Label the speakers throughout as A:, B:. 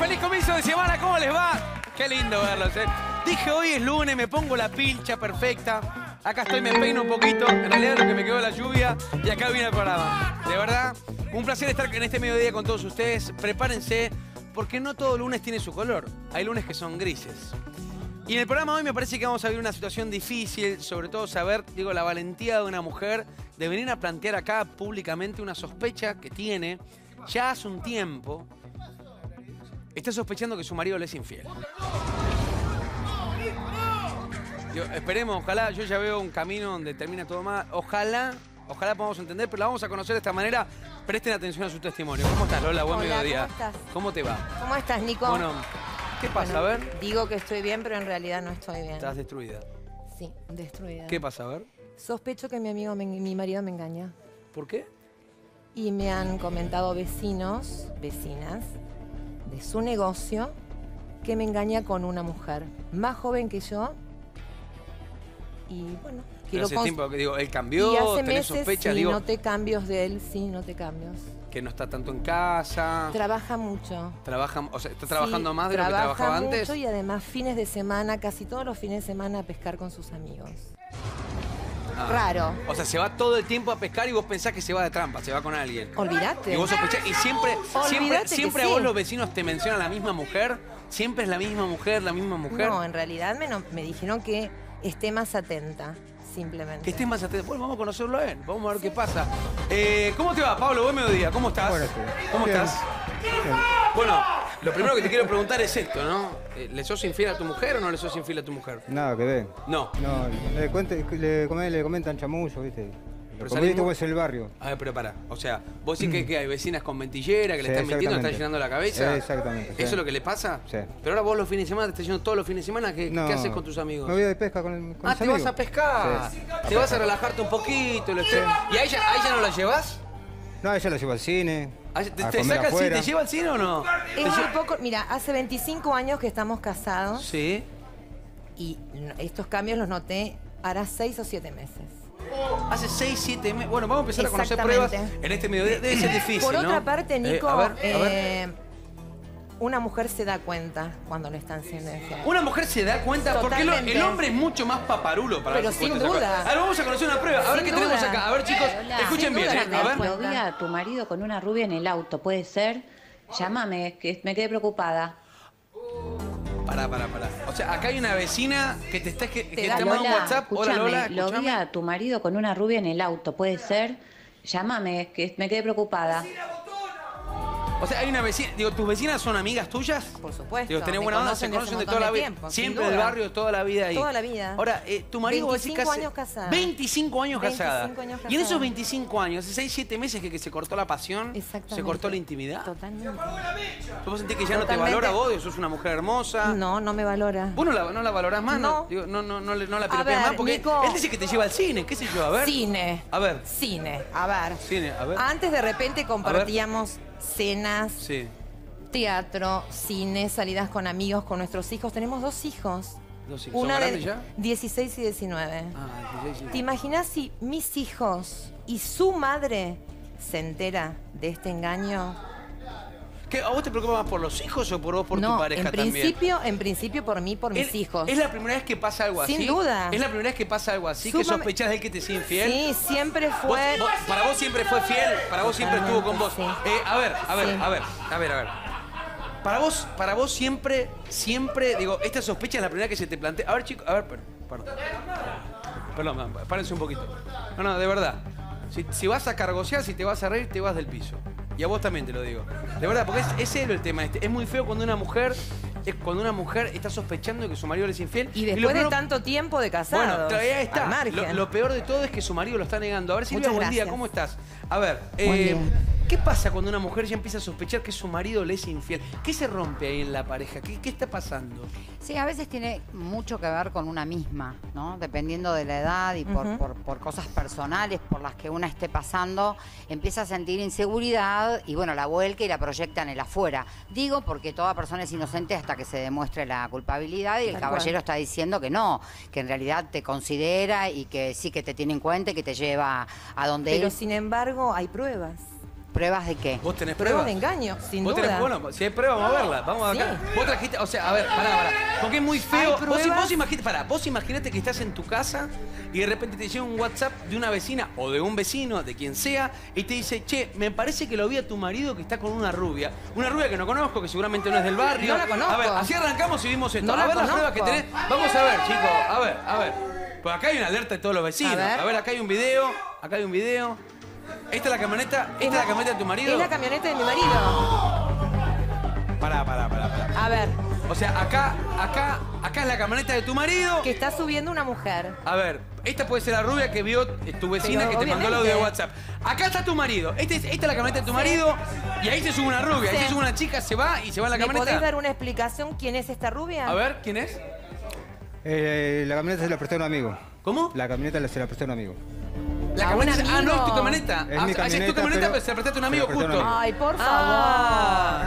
A: feliz comienzo de semana, ¿cómo les va? Qué lindo verlos, ¿eh? Dije, hoy es lunes, me pongo la pilcha perfecta. Acá estoy, me peino un poquito. En realidad lo que me quedó la lluvia. Y acá viene el programa. De verdad, un placer estar en este mediodía con todos ustedes. Prepárense, porque no todo lunes tiene su color. Hay lunes que son grises. Y en el programa hoy me parece que vamos a ver una situación difícil, sobre todo saber, digo, la valentía de una mujer de venir a plantear acá públicamente una sospecha que tiene ya hace un tiempo. Está sospechando que su marido le es infiel. Digo, esperemos, ojalá, yo ya veo un camino donde termina todo mal. Ojalá, ojalá podamos entender, pero la vamos a conocer de esta manera. Presten atención a su testimonio. ¿Cómo estás, Lola? Buen
B: Hola,
A: mediodía.
B: ¿cómo estás?
A: ¿Cómo te va?
B: ¿Cómo estás, Nico?
A: Bueno, ¿qué pasa? A ver.
B: Digo que estoy bien, pero en realidad no estoy bien.
A: Estás destruida.
B: Sí, destruida.
A: ¿Qué pasa? A ver.
B: Sospecho que mi amigo, me- mi marido me engaña.
A: ¿Por qué?
B: Y me han comentado vecinos, vecinas, de su negocio, que me engaña con una mujer más joven que yo. Y bueno, quiero
A: hace tiempo que digo, él
B: Y
A: cambió,
B: hace
A: tenés
B: meses,
A: sospechas,
B: sí,
A: digo,
B: noté cambios de él, sí, noté cambios.
A: que no está tanto en casa.
B: Trabaja mucho.
A: Trabaja, o sea, está trabajando
B: Sí,
A: más de lo que
B: trabaja
A: trabajaba
B: mucho
A: antes.
B: y además fines de semana, casi todos los fines de semana a pescar con sus amigos.
A: Ah.
B: Raro.
A: O sea, se va todo el tiempo a pescar y vos pensás que se va de trampa, se va con alguien.
B: Olvídate.
A: Y vos sospechás, y siempre, siempre, siempre a
B: sí.
A: vos los vecinos te mencionan la misma mujer, siempre es la misma mujer, la misma mujer.
B: No, en realidad me, no- me dijeron que esté más atenta, simplemente.
A: Que estés más atento. Bueno, vamos a conocerlo a él, vamos a ver qué pasa. Eh, ¿Cómo te va, Pablo? Buen mediodía, ¿cómo estás? ¿Cómo
C: Bien.
A: estás? Bueno, lo primero que te quiero preguntar es esto, ¿no? Eh, ¿Le sos infiel a tu mujer o no le sos infiel a tu mujer?
C: Nada que ver.
A: No.
C: No, le, cuente- le, come- le comentan chamullo, ¿viste?
A: Pero
C: Lo
A: salimos-
C: vos es el barrio.
A: A ver, pero pará. O sea, vos decís que, que hay vecinas con mentillera, que le
C: Sí,
A: están mintiendo, le están
C: exactamente.
A: llenando la cabeza.
C: Exactamente, sí.
A: ¿Eso es lo que le pasa?
C: Sí.
A: Pero ahora vos los fines de semana, te estás yendo todos los fines de semana, ¿qué,
C: No,
A: qué haces con tus amigos?
C: Me voy de pesca con, el- con
A: Ah,
C: mis
A: te
C: amigos.
A: vas a pescar.
C: Sí.
A: Te vas a relajarte un poquito. lo ¿Y a ella, a ella no la llevas?
C: No, ella la lleva al cine.
A: ¿A ella- ¿Te,
C: a
A: te
C: comer
A: saca cine?
C: afuera.
A: ¿Te lleva al cine o no?
B: Es
A: ¿Te
B: muy poco, mira, hace 25 años que estamos casados
A: Sí.
B: y no- estos cambios los noté hará 6 o 7 meses.
A: Hace 6, 7 meses. Bueno, vamos a empezar a conocer pruebas
B: Exactamente.
A: en este mediodía. Debe ser difícil,
B: Por
A: ¿no?
B: otra parte,
A: Eh,
B: Nico,
A: a ver, a ver.
B: eh, una mujer se da cuenta cuando le están siendo infiel.
A: Una mujer se da cuenta porque lo- el hombre es mucho más paparulo para
B: Pero sin duda.
A: Ahora vamos a conocer una prueba. A ver
B: Sin
A: qué tenemos acá. A ver, chicos, escuchen bien, ¿eh?
B: que
A: A ver.
D: Otro día a tu marido con una rubia en el auto, ¿puede ser? Llámame, que me quedé preocupada.
A: Pará, pará, pará. O sea, acá hay una vecina que te está, que, que un WhatsApp. Hola, Lola,
D: lo vi a tu marido con una rubia en el auto, ¿puede ser? Llámame, que me quedé preocupada.
A: O sea, hay una vecina. Digo, ¿tus vecinas son amigas tuyas?
B: Por supuesto,
A: Digo, tenés
B: me
A: buena onda, se
B: conocen
A: de toda la vida.
B: tiempo,
A: Siempre del barrio, toda la vida ahí.
B: Toda la vida.
A: Ahora, eh, tu marido vos decís
B: 25 años casada.
A: 25 años casada.
B: 25 años
A: Y en esos
B: casada.
A: 25 años, hace 6, 7 meses que, que se cortó la pasión,
B: Exactamente.
A: se cortó la intimidad.
B: Totalmente.
A: ¿Vos sentís que ya no te valora vos? Sos una mujer hermosa.
B: No, no me valora.
A: ¿Vos no la, no la valorás más?
B: No.
A: Digo, no, no, no, le- no la piropeás más porque
B: Nico.
A: él dice que te lleva al cine, qué sé yo, a ver.
B: Cine.
A: A ver.
B: Cine. A ver.
A: Cine, a ver.
B: Antes de repente compartíamos cenas,
A: Sí.
B: teatro, cine, salidas con amigos, con nuestros hijos. Tenemos dos hijos.
A: Dos hijos.
B: Una
A: ¿Son
B: de
A: ya?
B: 16 y 19.
A: Ah, sí, sí, sí.
B: ¿Te imaginas si mis hijos y su madre se entera de este engaño?
A: ¿Qué, ¿A vos te preocupa más por los hijos o por vos por
B: no,
A: tu pareja
B: en
A: también?
B: principio, en principio por mí, por mis
A: ¿Es-
B: hijos.
A: ¿Es la primera vez que pasa algo así?
B: Sin duda.
A: ¿Es la primera vez que pasa algo así? ¿Que sospechás de él que te sigue infiel?
B: Sí, siempre
A: ¿Vos-
B: fue.
A: vos- para vos siempre fue fiel, para vos siempre estuvo con vos.
B: Sí.
A: Eh, a ver, a ver,
B: Sí.
A: a ver, a ver, a ver. Para vos, para vos siempre, siempre, digo, esta sospecha es la primera que se te plantea. A ver, chicos, a ver, per- perdón. Perdón, párense un poquito. No, no, de verdad. Si, si vas a cargosear, si te vas a reír, te vas del piso. Y a vos también te lo digo. De verdad, porque es, es serio el tema este. Es muy feo cuando una mujer, es cuando una mujer está sospechando que su marido le es infiel.
B: Y después de
A: primero-
B: tanto tiempo de casados.
A: bueno, todavía está.
B: al margen.
A: Lo, lo peor de todo es que su marido lo está negando. A ver, Silvia,
B: Muchas
A: buen día. ¿cómo estás? A ver, eh, ¿qué pasa cuando una mujer ya empieza a sospechar que su marido le es infiel? ¿Qué se rompe ahí en la pareja? ¿Qué, qué está pasando?
E: Sí, a veces tiene mucho que ver con una misma, ¿no? Dependiendo de la edad y por, por- por cosas personales por las que una esté pasando, empieza a sentir inseguridad y bueno, la vuelca y la proyecta en el afuera. Digo porque toda persona es inocente hasta que se demuestre la culpabilidad y el
B: Tal
E: caballero
B: cual.
E: está diciendo que no, que en realidad te considera y que sí que te tiene en cuenta y que te lleva a donde
B: Pero
E: él
B: sin embargo, hay pruebas.
E: ¿Pruebas de qué?
A: ¿Vos tenés
B: Pruebas
A: pruebas?
B: de engaño, sin
A: ¿Vos
B: duda.
A: tenés, bueno, si hay pruebas, vamos a verla. Vamos acá.
B: Sí.
A: Vos trajiste, o sea, a ver, pará, pará. Porque es muy feo. Vos, vos imaginate, pará, vos imaginate que estás en tu casa y de repente te llega un WhatsApp de una vecina o de un vecino, de quien sea, y te dice, che, me parece que lo vi a tu marido que está con una rubia. Una rubia que no conozco, que seguramente no es del barrio.
B: No la conozco.
A: A ver, así arrancamos y vimos esto.
B: No
A: a
B: la
A: las pruebas que tenés. Vamos a ver, chicos. A ver, a ver. Pues acá hay una alerta de todos los vecinos.
B: A ver,
A: acá hay un video. Acá hay un video. ¿Esta es la camioneta? ¿Esta es la camioneta de tu marido?
B: Es la camioneta de mi marido.
A: Pará, pará, pará, pará.
B: A ver,
A: O sea, acá, acá, acá es la camioneta de tu marido.
B: que está subiendo una mujer.
A: A ver, esta puede ser la rubia que vio tu vecina
B: Pero,
A: que te mandó el audio de. WhatsApp. Acá está tu marido. Este es- esta es la camioneta de tu marido. Y ahí se sube una rubia. Ahí se sube una chica, se va y se va en la
B: ¿Me podés
A: camioneta.
B: dar una explicación quién es esta rubia?
A: A ver, ¿quién es?
C: Eh, la camioneta se la presté a un amigo.
A: ¿Cómo?
C: La camioneta se la presté a un amigo.
A: La
B: ¿A un
A: camioneta. Ah, no, es tu camioneta.
C: Es
A: Ah,
C: mi
A: ah, sí, es tu
C: camioneta,
A: camioneta, pero,
C: pero
A: se la prestaste a un amigo
C: un
A: justo.
C: amigo.
B: Ay, por favor.
A: Ah.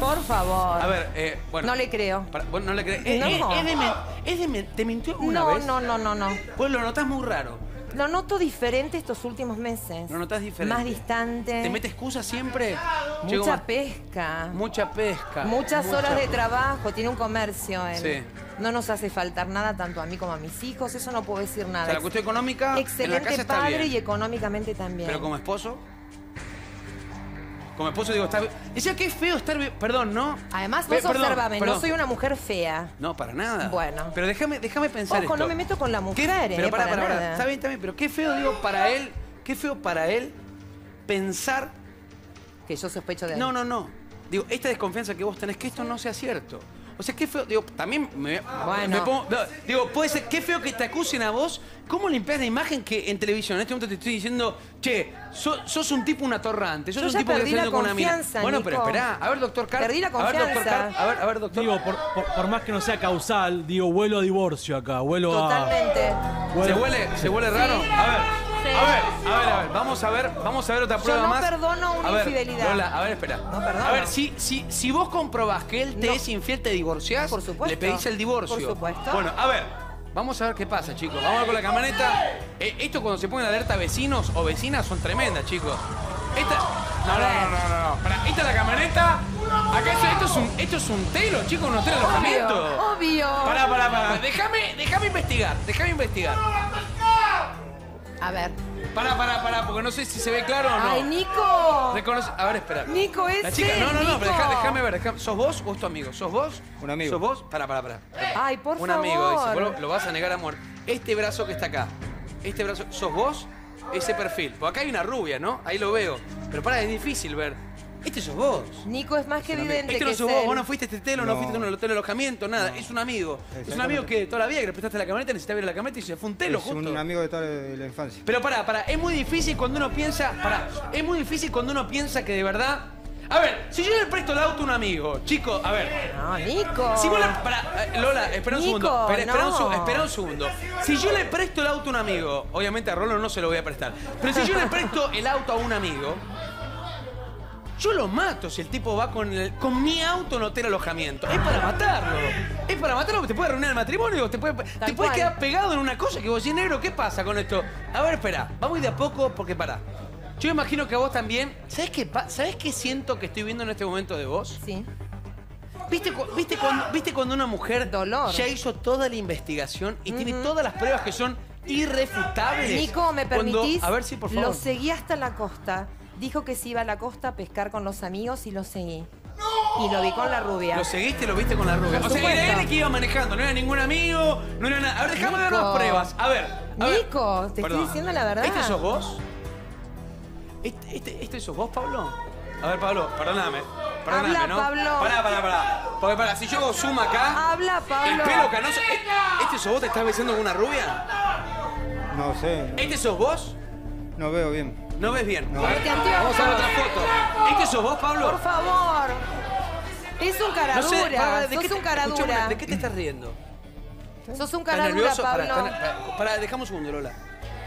B: Por favor.
A: A ver, eh, bueno.
B: No le creo.
A: Para- bueno, no le crees. Eh,
B: No.
A: eh, es de es de ¿Te mintió alguna
B: No,
A: vez?
B: no, no, no, no.
A: Pues lo notás muy raro.
B: Lo noto diferente estos últimos meses.
A: Lo notás diferente.
B: Más distante.
A: ¿Te mete excusas siempre?
B: Mucha pesca.
A: Mucha pesca.
B: Muchas
A: mucha
B: horas de trabajo. Tiene un comercio. él.
A: Sí.
B: No nos hace faltar nada tanto a mí como a mis hijos. Eso no puedo decir
A: O
B: nada.
A: sea, la cuestión económica en la
B: Excelente
A: casa está
B: padre
A: bien.
B: y económicamente también.
A: Pero como esposo. Como esposo digo, está. Decía que es feo estar. Perdón, ¿no?
B: Además, vos observame,
A: perdón.
B: no soy una mujer fea.
A: No, para nada.
B: Bueno.
A: Pero déjame, déjame pensar
B: Ojo,
A: esto.
B: no me meto con la
A: Qué-
B: mujer,
A: Pero
B: eh, para
A: pará.
B: nada.
A: Está bien, está bien. Pero qué feo, digo, para él. Qué feo para él pensar.
B: Que yo sospecho de él.
A: No, no, no. Digo, esta desconfianza que vos tenés, que esto no sea cierto. O sea, qué feo. Digo, también me,
B: Bueno.
A: me pongo. digo, puede ser, qué feo que te acusen a vos. ¿Cómo limpias la imagen que en televisión? En este momento te estoy diciendo, che, sos, sos un tipo un atorrante. Sos
B: Yo
A: un tipo que está con una mina.
B: confianza,
A: Bueno,
B: Nico.
A: pero esperá. A ver, doctor Carr.
B: Perdí la
A: A ver, doctor
B: confianza.
A: Carr. A ver, a ver, doctor.
F: Digo, por, por- por más que no sea causal, digo, vuelo a divorcio acá, vuelo a...
B: Totalmente.
A: ¿Se huele, ¿Se huele raro? A ver, A ver, a ver, a ver. Vamos a ver, vamos a ver otra
B: Yo
A: prueba
B: no
A: más.
B: perdono una
A: a ver,
B: infidelidad.
A: Lola, a ver, espera.
B: No perdono.
A: A ver, si, si, si vos comprobás que él te
B: No.
A: es infiel, te divorciás,
B: Por supuesto.
A: le pedís el divorcio.
B: Por supuesto.
A: Bueno, a ver, vamos a ver qué pasa, chicos. Vamos a ver con la camioneta. Eh, esto cuando se pone en alerta vecinos o vecinas son tremendas, chicos. Esta. No, no, no, no, no. no. Pará, esta es la camioneta. Acá esto, esto es un, esto es un telo, chicos, un hotel de alojamiento.
B: Obvio.
A: Pará, pará, pará. Déjame, déjame investigar, déjame investigar.
B: A ver.
A: Pará, pará, pará, porque no sé si se ve claro o no.
B: Ay, Nico.
A: Reconoce- A ver, espera.
B: Nico, es
A: La chica,
B: él,
A: no, no, no, déjame ver. ¿Sos vos o es tu amigo? ¿Sos vos?
C: Un amigo.
A: ¿Sos vos? Pará, pará, pará.
B: Ay, por
A: Un
B: favor.
A: amigo, dice. Vos lo, lo vas a negar amor. Este brazo que está acá. Este brazo. ¿Sos vos? Ese perfil. Porque acá hay una rubia, ¿no? Ahí lo veo. Pero pará, es difícil ver. Este sos vos.
B: Nico es más que evidente
A: Este
B: que
A: no sos
B: es
A: vos,
B: él.
A: vos no fuiste a este telo, no,
C: No.
A: fuiste a un hotel de alojamiento, nada. Es un amigo. Es un amigo que toda la vida que le prestaste la camioneta, necesitaba ir a la camioneta y se fue un telo
C: es
A: justo.
C: un amigo de toda la infancia.
A: Pero pará, pará, es muy difícil cuando uno piensa. Pará, es muy difícil cuando uno piensa que de verdad. A ver, si yo le presto el auto a un amigo, chico, a ver.
B: No, Nico.
A: Si vos le. Pará, eh, Lola, espera un
B: Nico,
A: segundo. Espera, espera un,
B: no.
A: espera un segundo. Si yo le presto el auto a un amigo, obviamente a Rolo no se lo voy a prestar. Pero si yo le presto el auto a un amigo. Yo lo mato si el tipo va con, el- con mi auto en hotel alojamiento. Es para matarlo. Es para matarlo porque te puede arruinar el matrimonio. Te puede, te puedes
B: cual.
A: quedar pegado en una cosa que vos decís, negro, ¿qué pasa con esto? A ver, espera. Vamos a ir de a poco porque pará. Yo imagino que a vos también. ¿Sabés qué, ¿Sabés qué siento que estoy viendo en este momento de vos?
B: Sí.
A: ¿Viste, viste, cuando, ¿Viste cuando una mujer
B: Dolor.
A: ya hizo toda la investigación y tiene todas las pruebas que son irrefutables?
B: Nico, ¿me
A: Cuando-
B: permitís?
A: a ver si, por favor.
B: Lo seguí hasta la costa. Dijo que se iba a la costa a pescar con los amigos y lo seguí. Y lo vi con la rubia.
A: Lo seguiste y lo viste con la rubia.
B: Por
A: o sea, era él el que iba manejando, no era ningún amigo, no era nada. A ver, déjame ver las pruebas. A ver. a ver.
B: Nico, te estoy diciendo la verdad.
A: ¿Este sos vos? ¿Este, este, este sos vos, Pablo? A ver, Pablo, perdóname. Perdóname,
B: Habla,
A: ¿no?
B: Pablo.
A: Pará, pará, pará. Porque pará, si yo hago zoom acá.
B: Habla,
A: El
B: Pablo.
A: pelo canoso. ¿Este, este sos vos? ¿Te estás besando con una rubia?
C: No sé,
A: ¿Este sos vos?
C: no veo bien.
A: No ves bien.
C: No.
A: Vamos a ver otra foto. ¿Este sos vos, Pablo?
B: Por favor. Es un cara
A: No sé, ¿de
B: Sos
A: qué te-
B: un cara
A: escuchame,
B: dura.
A: ¿De qué te estás riendo?
B: Sos un
A: ¿Estás
B: cara dura,
A: nervioso?
B: Pablo.
A: pará, pará, dejame un segundo, Lola.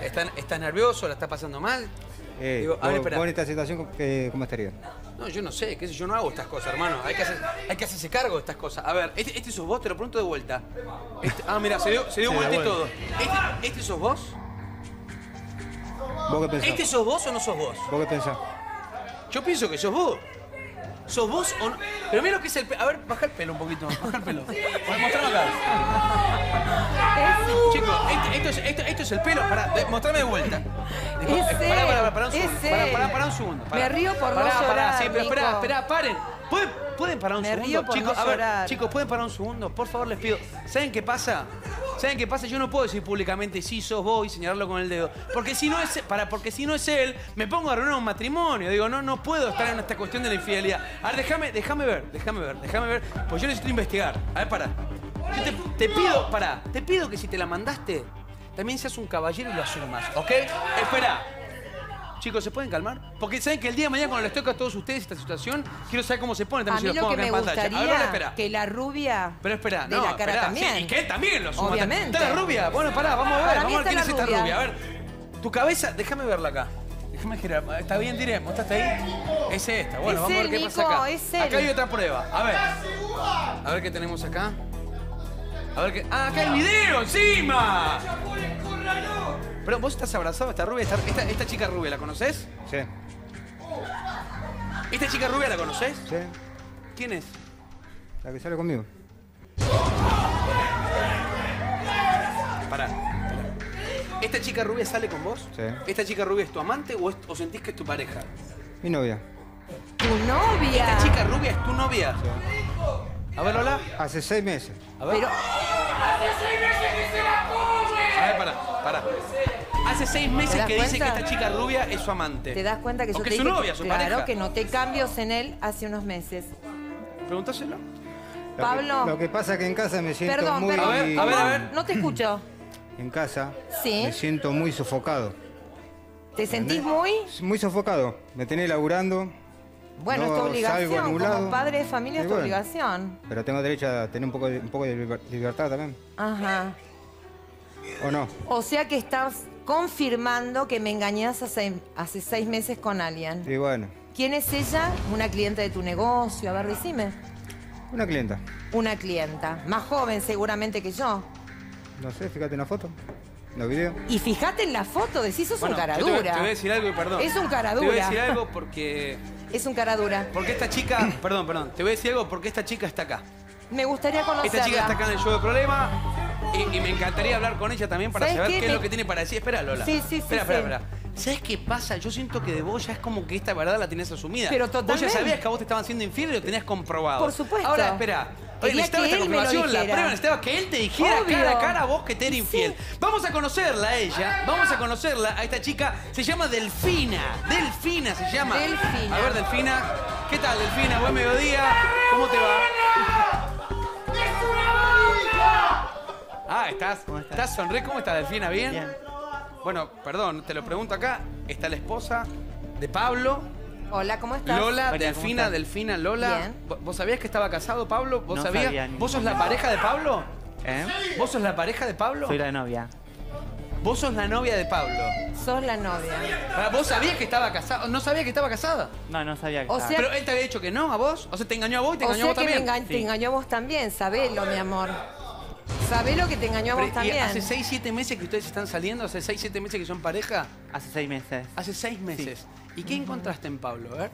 A: ¿Estás, ¿Estás nervioso? ¿La estás pasando mal?
C: Eh,
A: Digo, a ver,
C: vos-
A: espera.
C: vos en esta situación, eh, ¿cómo estaría?
A: No, yo no sé, qué sé yo, no hago estas cosas, hermano. Hay que, hacer- hay que hacerse cargo de estas cosas. A ver, este, este sos vos, te lo pregunto de vuelta. Este- ah, mira, se dio, se dio
F: Sí,
A: vuelta y todo. Este, ¿Este sos vos?
C: ¿Vos qué pensás?
A: ¿Este sos vos o no sos vos?
C: ¿Vos qué pensás?
A: Yo pienso que sos vos. ¿Sos vos o no? Pero mira lo que es el pelo. A ver, baja el pelo un poquito. Baja el pelo. Mostrame acá. Chicos, este- esto, es, esto, esto es el pelo. Pará, de- mostrame de vuelta. Eh, pará, pará, pará, pará un segundo. Pará, pará, pará un segundo. pará.
B: Me río por no
A: Pará, pará,
B: llorar,
A: sí, pero espera,
B: Nico.
A: espera, paren. ¿Pueden, pueden parar un
B: Me
A: segundo?
B: río por
A: chicos,
B: no
A: a ver,
B: llorar.
A: chicos, ¿pueden parar un segundo? Por favor, les pido. ¿Saben qué pasa? ¿Saben qué pasa? Yo no puedo decir públicamente sí sos vos y señalarlo con el dedo. Porque si no es, para, porque si no es él, me pongo a arruinar un matrimonio. Digo, no, no puedo estar en esta cuestión de la infidelidad. A ver, déjame, déjame ver, déjame ver, déjame ver. Pues yo necesito investigar. A ver, para. Te, pido, pará, te pido que si te la mandaste, también seas un caballero y lo asumas, ¿ok? Espera. Chicos, ¿se pueden calmar? Porque saben que el día de mañana cuando les toca a todos ustedes esta situación, quiero saber cómo se pone.
B: A
A: También
B: mí
A: se los
B: lo
A: pongo acá en pantalla. A ver,
B: gustaría
A: espera.
B: que la rubia
A: Pero espera,
B: de
A: no,
B: la cara
A: esperá,
B: también.
A: sí, y que él también lo suma.
B: Obviamente.
A: Está la rubia. Bueno, pará, vamos a ver.
B: Para mí
A: vamos a ver quién
B: está
A: es
B: la
A: esta
B: rubia.
A: rubia. A ver, tu cabeza, déjame verla acá. Déjame girar. ¿Está bien, Diré? ¿Mostraste ahí? Es esta. Bueno,
B: Es
A: vamos a ver
B: él,
A: qué pasa
B: Nico,
A: acá.
B: es él.
A: Acá hay otra prueba. A ver. A ver qué tenemos acá. A ver qué. ¡Ah, acá hay video encima! Pero vos estás abrazado a esta rubia, esta, esta, esta chica rubia, ¿la conoces?
C: Sí,
A: ¿Esta chica rubia la conoces?
C: sí.
A: ¿Quién es?
C: La que sale conmigo.
A: Pará. ¿Esta chica rubia sale con vos?
C: Sí.
A: ¿Esta chica rubia es tu amante o, es- o sentís que es tu pareja?
C: Mi novia.
B: Tu novia.
A: ¿Esta chica rubia es tu novia? A ver, Lola.
C: Hace seis meses.
A: A ver.
B: Pero
A: A ver, pará, pará. Hace seis meses
B: ¿Te das
A: que dice que
B: cuenta?
A: esta chica rubia es su amante.
B: te das cuenta que yo
A: O
B: te
A: que es su
B: dije
A: novia, su
B: claro
A: pareja.
B: que noté cambios en él hace unos meses.
A: Pregúntaselo.
C: Lo que-
B: Pablo.
C: lo que pasa es que en casa me siento
B: Perdón,
C: muy...
B: perdón.
A: A ver, a ver, a ver.
B: No te escucho.
C: En casa
B: Sí.
C: me siento muy sofocado.
B: ¿Te sentís muy?
C: Muy sofocado. Me tenés laburando,
B: Bueno,
C: No
B: es tu
C: salgo
B: obligación. Como
C: lado.
B: padre de familia
C: Y
B: es tu
C: bueno.
B: obligación.
C: pero tengo derecho a tener un poco de, un poco de liber- libertad también.
B: Ajá.
C: ¿O no?
B: O sea que estás confirmando que me engañas hace, hace seis meses con alguien.
C: Y bueno,
B: ¿Quién es ella? Una cliente de tu negocio. A ver, decime.
C: una clienta.
B: Una clienta. Más joven seguramente que yo.
C: No sé, fíjate una foto. Los videos.
B: Y fíjate en la foto, decís, sos
A: Bueno,
B: un cara
A: yo te, voy,
B: dura.
A: te voy a decir algo y perdón.
B: Es un cara
A: Te voy a
B: dura.
A: decir algo porque.
B: Es un cara dura.
A: Porque esta chica. Perdón, perdón. Te voy a decir algo porque esta chica está acá.
B: Me gustaría conocerla.
A: Esta chica está acá en el show de problema. Y, y me encantaría hablar con ella también para
B: ¿Sabes
A: saber
B: qué?
A: qué, es lo que tiene para decir. Espera, Lola.
B: Sí, sí, sí,
A: Espera,
B: sí.
A: espera, espera. ¿Sabes qué pasa? Yo siento que de vos ya es como que esta verdad la tenés asumida.
B: Pero
A: Vos ya
B: totalmente.
A: sabías que a vos te estaban haciendo infiel y lo tenías comprobado.
B: Por supuesto.
A: Ahora, espera. Oye, necesitaba esta confirmación, la prueba, necesitaba que él te dijera
B: Obvio.
A: cara a cara a vos que te era
B: Sí.
A: infiel. Vamos a conocerla a ella, vamos a conocerla a esta chica. Se llama Delfina. Delfina se llama.
B: Delfina.
A: A ver, Delfina. ¿Qué tal, Delfina? Buen mediodía. ¿Cómo te va? Ah, estás. ¿Estás sonre? ¿Cómo estás, Delfina? ¿Bien?
G: Bien.
A: Bueno, perdón, te lo pregunto acá. Está la esposa de Pablo.
B: Hola, ¿cómo estás?
A: Lola, Delfina,
G: ¿cómo estás?
A: Delfina, Lola.
B: Bien.
A: ¿Vo- ¿Vos sabías que estaba casado, Pablo? ¿Vos
G: No
A: sabías?
G: sabía ni-
A: ¿Vos sos la pareja de Pablo?
G: ¿Eh?
A: ¿Vos sos la pareja de Pablo?
G: Soy la novia.
A: Vos sos la novia de Pablo.
B: Sos la novia.
A: Pará, ¿Vos sabías que estaba casado? ¿No sabías que estaba casada?
G: No, no sabía que
B: O
G: estaba.
B: sea-
A: Pero él te había dicho que no a vos. O sea, te engañó a vos y te
B: O
A: engañó a
B: sea
A: vos
B: que me
A: también.
B: enga- te
G: Sí.
B: engañó a vos también, sabelo, mi amor. Sabelo que te engañó a vos
A: Pero, ¿y
B: también.
A: hace 6, 7 meses que ustedes están saliendo, hace 6, 7 meses que son pareja,
G: Hace seis meses.
A: hace 6 meses. ¿Y qué encontraste en Pablo? A ver.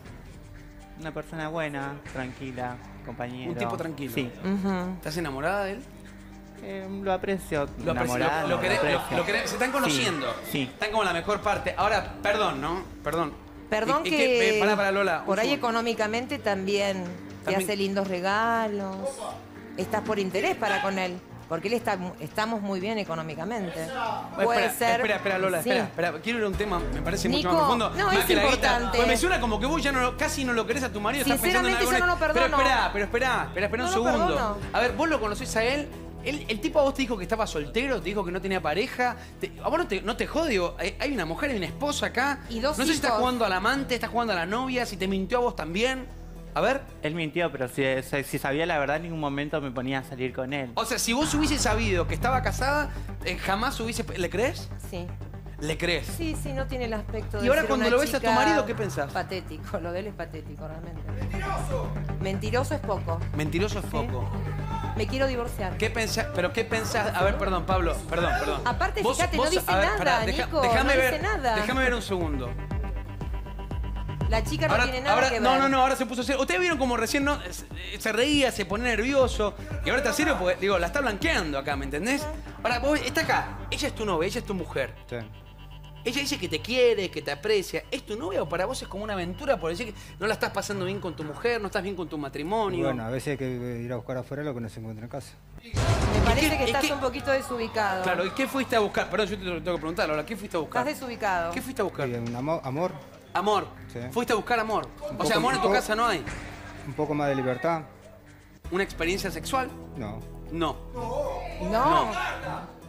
G: Una persona buena, tranquila, compañero.
A: Un tipo tranquilo.
G: Sí.
B: Ujú.
A: ¿Estás enamorada de él?
G: Eh, lo aprecio.
A: Lo, lo- lo querés- lo-
G: aprecio.
A: lo querés- se están conociendo.
G: Sí, sí.
A: Están como la mejor parte. Ahora, perdón, ¿no? Perdón.
B: Perdón
A: ¿Y- y
B: que
A: eh, pará, pará, Lola. un
B: por ahí
A: segundo.
B: económicamente también, te
A: También-
B: hace lindos regalos. Estás por interés para con él. Porque él está, estamos muy bien económicamente. Puede
A: espera,
B: ser.
A: Espera, espera, Lola,
B: Sí.
A: espera, espera. Quiero ir a un tema, me parece mucho
B: Nico,
A: más profundo.
B: no,
A: más
B: es
A: que
B: importante.
A: Pues me suena como que vos ya no lo- casi no lo querés a tu marido. estás pensando en
B: Sinceramente,
A: algo
B: yo no lo
A: Pero
B: perdono.
A: espera, pero espera, espera, espera un
B: No
A: segundo.
B: perdono.
A: A ver, vos lo conocés a él. El tipo a vos te dijo que estaba soltero, te dijo que no tenía pareja. Te- a vos no te, no te jodio. Hay, una mujer, hay una esposa acá.
B: Y dos
A: no sé si está
B: hijos.
A: jugando al amante, está jugando a la novia, si te mintió a vos también. A ver.
G: Él mintió, pero si, sabía la verdad, en ningún momento me ponía a salir con él.
A: O sea, si vos hubiese sabido que estaba casada, eh, jamás hubiese. ¿Le crees?
B: Sí.
A: ¿Le crees?
B: Sí, sí, no tiene el aspecto de
A: Y ahora
B: ser
A: cuando
B: una
A: lo ves a tu marido, ¿qué pensás?
B: Patético, lo de él es patético, realmente. ¡Mentiroso! Mentiroso es poco.
A: Mentiroso es poco.
B: Me quiero divorciar.
A: ¿Qué pensás? ¿Pero qué pensás? A ver, perdón, Pablo, perdón, perdón.
B: Aparte, fíjate, no dice
A: ver,
B: nada,
A: pará, deja-
B: Nico,
A: déjame
B: no
A: ver. Déjame ver un segundo.
B: La chica no
A: Ahora-
B: tiene nada
A: ahora-
B: que ver.
A: No, no, no, ahora se puso serio. Ustedes vieron como recién no, se, se reía, se pone nervioso. Y ahora está serio porque, digo, la está blanqueando acá, ¿me entendés? Ahora, vos, está acá. Ella es tu novia, ella es tu mujer.
C: Sí.
A: Ella dice que te quiere, que te aprecia. ¿Es tu novia o para vos es como una aventura por decir que no la estás pasando bien con tu mujer, no estás bien con tu
C: Y
A: matrimonio?
C: bueno, a veces hay que ir a buscar afuera lo que no se encuentra en casa.
B: Me parece
A: qué-
B: que estás
A: qué-
B: un poquito desubicado.
A: Claro, ¿y qué fuiste a buscar? Perdón, yo te lo tengo que preguntar ahora. ¿Qué fuiste a buscar?
B: Estás desubicado.
A: ¿Qué fuiste a buscar?
C: Un amor,
A: Amor.
C: Sí.
A: Fuiste a buscar amor. O sea, amor en tu
C: poco-
A: casa no hay.
C: un poco más de libertad.
A: ¿Una experiencia sexual?
C: No.
A: No.
B: No.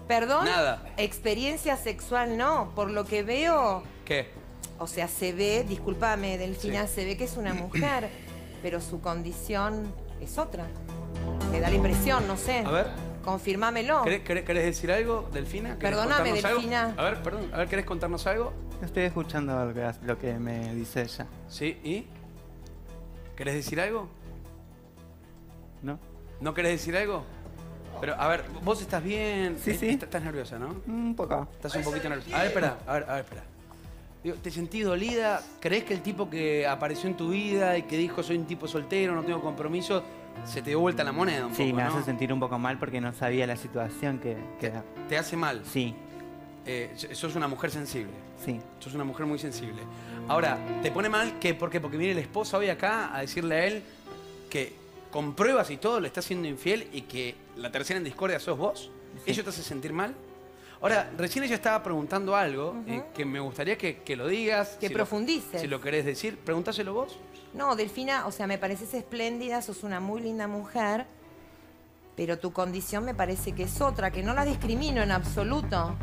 B: Perdón.
A: Nada.
B: Experiencia sexual no. Por lo que veo,
A: ¿Qué?
B: o sea, se ve, discúlpame, Delfina, se ve que es una mujer, pero su condición es otra. Me da la impresión, no sé.
A: A ver.
B: Confirmámelo.
A: ¿Querés, querés- querés decir algo, Delfina? ¿Querés
B: Perdóname,
A: algo?
B: Delfina.
A: A ver, perdón. A ver, ¿querés contarnos algo?
G: Estoy escuchando lo que, me dice ella.
A: Sí, ¿y? ¿Querés decir algo?
G: ¿No?
A: ¿No querés decir algo? Pero, a ver, vos estás bien.
G: Sí,
A: Eh,
G: sí.
A: est- Estás nerviosa, ¿no?
G: Un poco.
A: Estás un poquito nerviosa. A ver, espera, a ver, a ver, espera. Digo, ¿Te sentís dolida? ¿Crees que el tipo que apareció en tu vida y que dijo soy un tipo soltero, no tengo compromiso, se te dio vuelta la moneda un
G: Sí,
A: poco,
G: me
A: ¿no?
G: hace sentir un poco mal porque no sabía la situación que... que
A: Te, te hace mal.
G: Sí,
A: Eh, sos una mujer sensible.
G: sí.
A: Sos una mujer muy sensible. Ahora, ¿te pone mal que ¿Por qué? Porque viene la esposa hoy acá a decirle a él que con pruebas y todo le está siendo infiel y que la tercera en discordia sos vos.
G: Sí.
A: ¿Eso te hace sentir mal? Ahora, recién ella estaba preguntando algo eh, que me gustaría que, que lo digas.
B: Que
A: si lo-
B: profundices.
A: si lo querés decir, pregúntaselo vos.
B: No, Delfina, o sea, me pareces espléndida, sos una muy linda mujer, pero tu condición me parece que es otra, que no la discrimino en absoluto,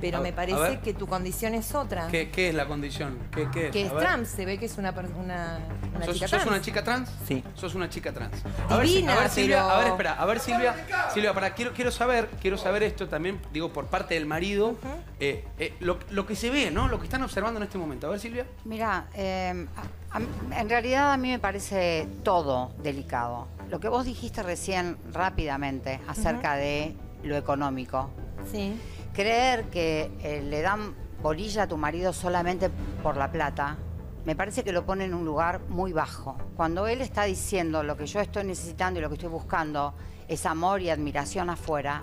B: pero
A: A-
B: me parece que tu condición es otra.
A: ¿Qué, qué es la condición? ¿Qué, qué es?
B: Que
A: A
B: es
A: ver.
B: trans, se ve que es una, una, una
A: ¿Sos,
B: chica
A: sos
B: trans.
A: una chica trans?
G: Sí.
A: Sos una chica trans. A ver, a ver, Silvia,
B: pero-
A: a ver, espera, a ver, Silvia, Silvia, para, quiero, quiero saber, quiero saber esto también, digo, por parte del marido, eh, eh, lo, lo que se ve, ¿no? Lo que están observando en este momento. A ver, Silvia.
E: Mira, eh, a- a- en realidad a mí me parece todo delicado. Lo que vos dijiste recién rápidamente acerca de lo económico.
B: Sí.
E: Creer que eh, le dan bolilla a tu marido solamente por la plata, me parece que lo pone en un lugar muy bajo. Cuando él está diciendo lo que yo estoy necesitando y lo que estoy buscando es amor y admiración afuera,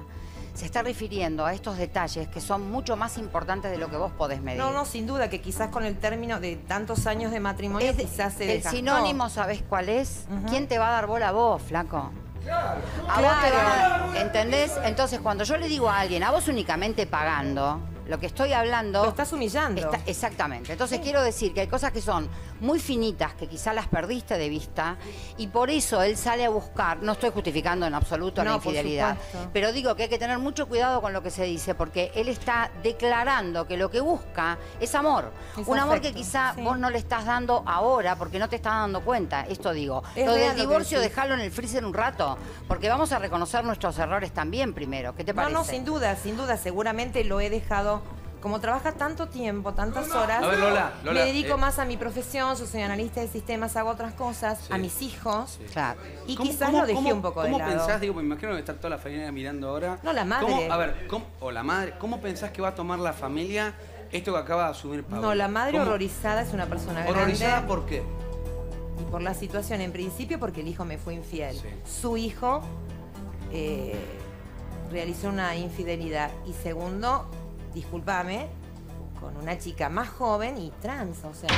E: se está refiriendo a estos detalles que son mucho más importantes de lo que vos podés medir.
B: No, no, sin duda, que quizás con el término de tantos años de matrimonio
E: Es-
B: quizás se
E: el sinónimo, ¿sabés cuál es? ¿Quién te va a dar bola a vos, flaco? A vos te ¿Entendés? Entonces, cuando yo le digo a alguien, a vos únicamente pagando, lo que estoy hablando...
B: Lo estás humillando.
E: Está- exactamente. Entonces quiero decir que hay cosas que son muy finitas que quizá las perdiste de vista y por eso él sale a buscar, no estoy justificando en absoluto la
B: No,
E: infidelidad, pero digo que hay que tener mucho cuidado con lo que se dice porque él está declarando que lo que busca es amor.
B: Es
E: Un amor que quizá
B: sí.
E: vos no le estás dando ahora porque no te estás dando cuenta. Esto digo.
B: Es
E: lo del
B: lo
E: divorcio,
B: decís.
E: dejarlo en el freezer un rato porque vamos a reconocer nuestros errores también primero. ¿Qué te
B: No,
E: parece?
B: no, sin duda, sin duda, seguramente lo he dejado. Como trabajas tanto tiempo, tantas horas,
A: A ver, Lola, Lola,
B: me dedico
A: eh.
B: más a mi profesión, yo soy analista de sistemas, hago otras cosas,
A: Sí.
B: a mis hijos,
E: Claro.
B: y
A: ¿Cómo-
B: quizás
A: cómo-
B: lo dejé
A: cómo-
B: un poco de
A: ¿Cómo
B: lado.
A: pensás? Digo, me imagino que está toda la familia mirando ahora.
B: No, la madre.
A: ¿Cómo- a ver, ¿cómo- o la madre, ¿cómo pensás que va a tomar la familia esto que acaba de asumir Pablo?
B: No, la madre
A: ¿Cómo?
B: horrorizada es una persona
A: ¿Horrorizada
B: grande.
A: por qué?
B: Y por la situación, en principio porque el hijo me fue infiel.
A: Sí.
B: Su hijo eh, realizó una infidelidad. Y segundo, discúlpame, con una chica más joven y trans, o sea.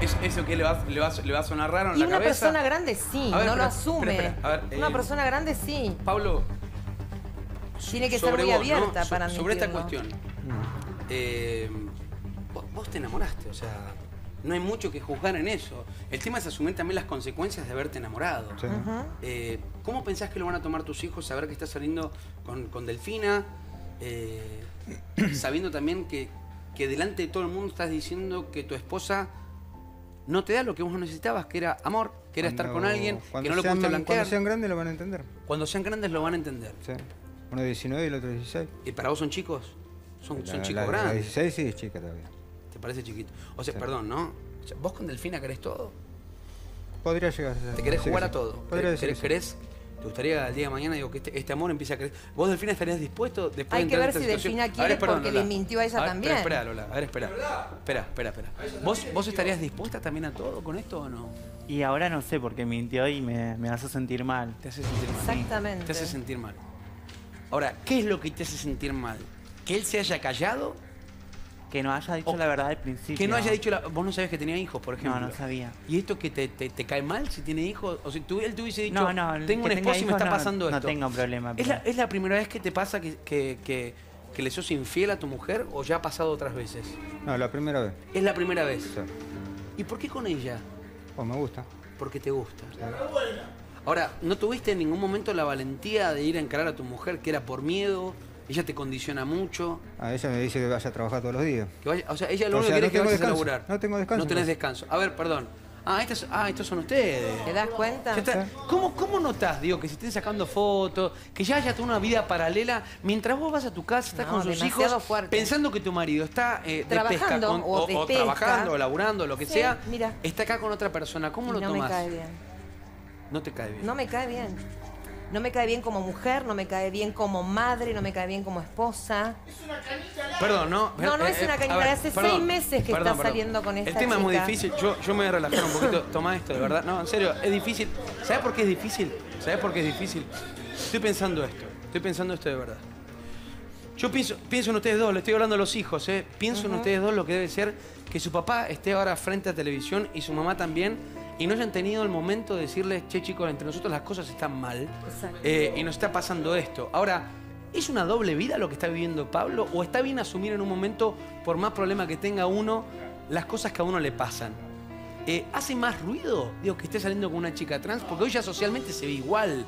A: ¿Es, ¿Eso que le va, le, va, le va a sonar raro en
B: Y
A: la
B: una
A: cabeza?
B: persona grande sí,
A: ver,
B: no lo asume.
A: espera, espera, a ver,
B: una
A: eh,
B: persona grande sí.
A: Pablo,
B: Tiene que ser muy
A: vos,
B: abierta para
A: Sobre esta cuestión. eh, vos, vos te enamoraste, o sea, no hay mucho que juzgar en eso. El tema es asumir también las consecuencias de haberte enamorado.
C: Sí.
A: Eh, ¿Cómo pensás que lo van a tomar tus hijos saber que estás saliendo con, con Delfina? eh, sabiendo también que, que delante de todo el mundo estás diciendo que tu esposa no te da lo que vos necesitabas, que era amor, que era estar con alguien, que no lo pudiste blanquear.
C: Cuando sean grandes lo van a entender.
A: Cuando sean grandes lo van a entender.
C: Sí. Uno de 19 y el otro de 16.
A: ¿Y para vos son chicos? Son, son chicos
C: la, la
A: grandes.
C: 16 sí es chica todavía.
A: ¿Te parece chiquito? O sea,
C: Sí.
A: perdón, ¿no? O sea, ¿Vos con Delfina querés todo?
C: Podría llegar a ser.
A: ¿Te querés jugar a todo?
C: Podría
A: ¿Querés, querés. ¿Te gustaría el día de mañana digo, que este, este amor empiece a crecer? ¿Vos, Delfina, estarías dispuesto después
B: Hay
A: de
B: que ver si? Delfina
A: ver,
B: quiere
A: perdón,
B: porque
A: Lola.
B: le mintió a ella
A: ver,
B: también.
A: Espera, espera, Lola. A ver, espera. Espera, espera, espera. ¿Vos, ¿Vos estarías dispuesta también a todo con esto o no?
G: Y ahora no sé porque mintió y me, me hace sentir mal.
A: Te hace sentir mal.
B: Exactamente.
A: Te hace sentir mal. Ahora, ¿qué es lo que te hace sentir mal? ¿Que él se haya callado?
G: Que no haya dicho
A: O-
G: la verdad al principio.
A: Que no haya dicho la... Vos no sabías que tenía hijos, por ejemplo.
G: No, no sabía.
A: ¿Y esto que te, te- te cae mal si tiene hijos? O si tú, él te hubiese dicho,
G: No, no,
A: tengo un esposo y me está
G: no-
A: pasando
G: no
A: esto.
G: tengo problema,
A: ¿Es la, es la primera vez que te pasa que, que- que- que le sos infiel a tu mujer o ya ha pasado otras veces?
C: No, la primera vez.
A: Es la primera vez.
C: Sí.
A: ¿Y por qué con ella?
C: Pues me gusta.
A: Porque te gusta. Ahora, ¿no tuviste en ningún momento la valentía de ir a encarar a tu mujer que era por miedo? Ella te condiciona mucho.
C: A ella me dice que vaya a trabajar todos los días.
A: Que vaya, o sea, ella lo
C: O
A: único
C: sea,
A: que quiere
C: no
A: es que vayas a
C: descanso.
A: laburar.
C: No tengo descanso,
A: No tenés descanso. A ver, perdón. Ah, estos, ah, estos son ustedes.
B: ¿Te das cuenta?
A: Está. ¿Cómo, ¿Cómo notás, digo, que se estén sacando fotos, que ya haya toda una vida paralela mientras vos vas a tu casa, estás
B: No,
A: con sus hijos,
B: fuerte.
A: pensando que tu marido está eh, de pesca
B: Trabajando
A: con-
B: o de pesca.
A: trabajando o laburando, lo que
B: Sí,
A: sea,
B: mira.
A: está acá con otra persona? ¿Cómo
B: Y
A: lo
B: no
A: tomás?
B: me cae bien.
A: No te cae bien.
B: No me cae bien. No me cae bien como mujer, no me cae bien como madre, no me cae bien como esposa.
A: Perdón, ¿no?
B: No, no es una
A: a
B: cañita,
A: ver,
B: hace seis meses que está saliendo con
A: El
B: esta
A: tema es muy difícil, yo, yo me voy a relajar un poquito. Toma esto, de verdad. No, en serio, es difícil. ¿Sabes por qué es difícil? ¿Sabes por qué es difícil? Estoy pensando esto, estoy pensando esto de verdad. Yo pienso, pienso en ustedes dos, le estoy hablando a los hijos, ¿eh? Pienso en ustedes dos lo que debe ser que su papá esté ahora frente a televisión y su mamá también y no hayan tenido el momento de decirles, che chicos, entre nosotros las cosas están mal eh, y nos está pasando esto. Ahora, ¿es una doble vida lo que está viviendo Pablo o está bien asumir en un momento, por más problema que tenga uno, las cosas que a uno le pasan? Eh, ¿Hace más ruido, digo, que esté saliendo con una chica trans? Porque hoy ya socialmente se ve igual.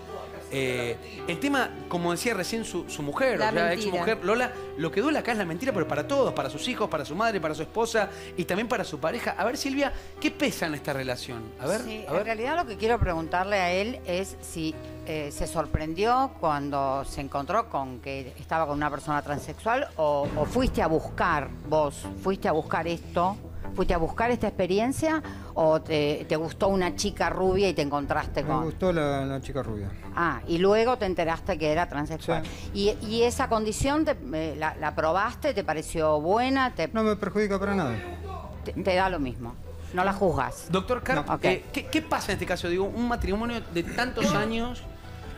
A: Eh, el tema, como decía recién su, su mujer,
B: La
A: o sea, ex mujer, Lola, lo que duele acá es la mentira, pero para todos, para sus hijos, para su madre, para su esposa y también para su pareja. A ver, Silvia, ¿qué pesa en esta relación? A ver,
E: Sí,
A: a
E: en realidad lo que quiero preguntarle a él es si eh, se sorprendió cuando se encontró con que estaba con una persona transexual o, o fuiste a buscar vos, fuiste a buscar esto, fuiste a buscar esta experiencia o te, te gustó una chica rubia y te encontraste
C: Me
E: con...
C: gustó la, la chica rubia.
E: Ah, y luego te enteraste que era transexual. Y, y esa condición te- eh, la, la probaste, te pareció buena, te,
C: No me perjudica para nada.
E: te- te da lo mismo, no la juzgas.
A: Doctor Carp,
E: No,
A: eh, ¿qué, qué pasa en este caso? Digo, un matrimonio de tantos años.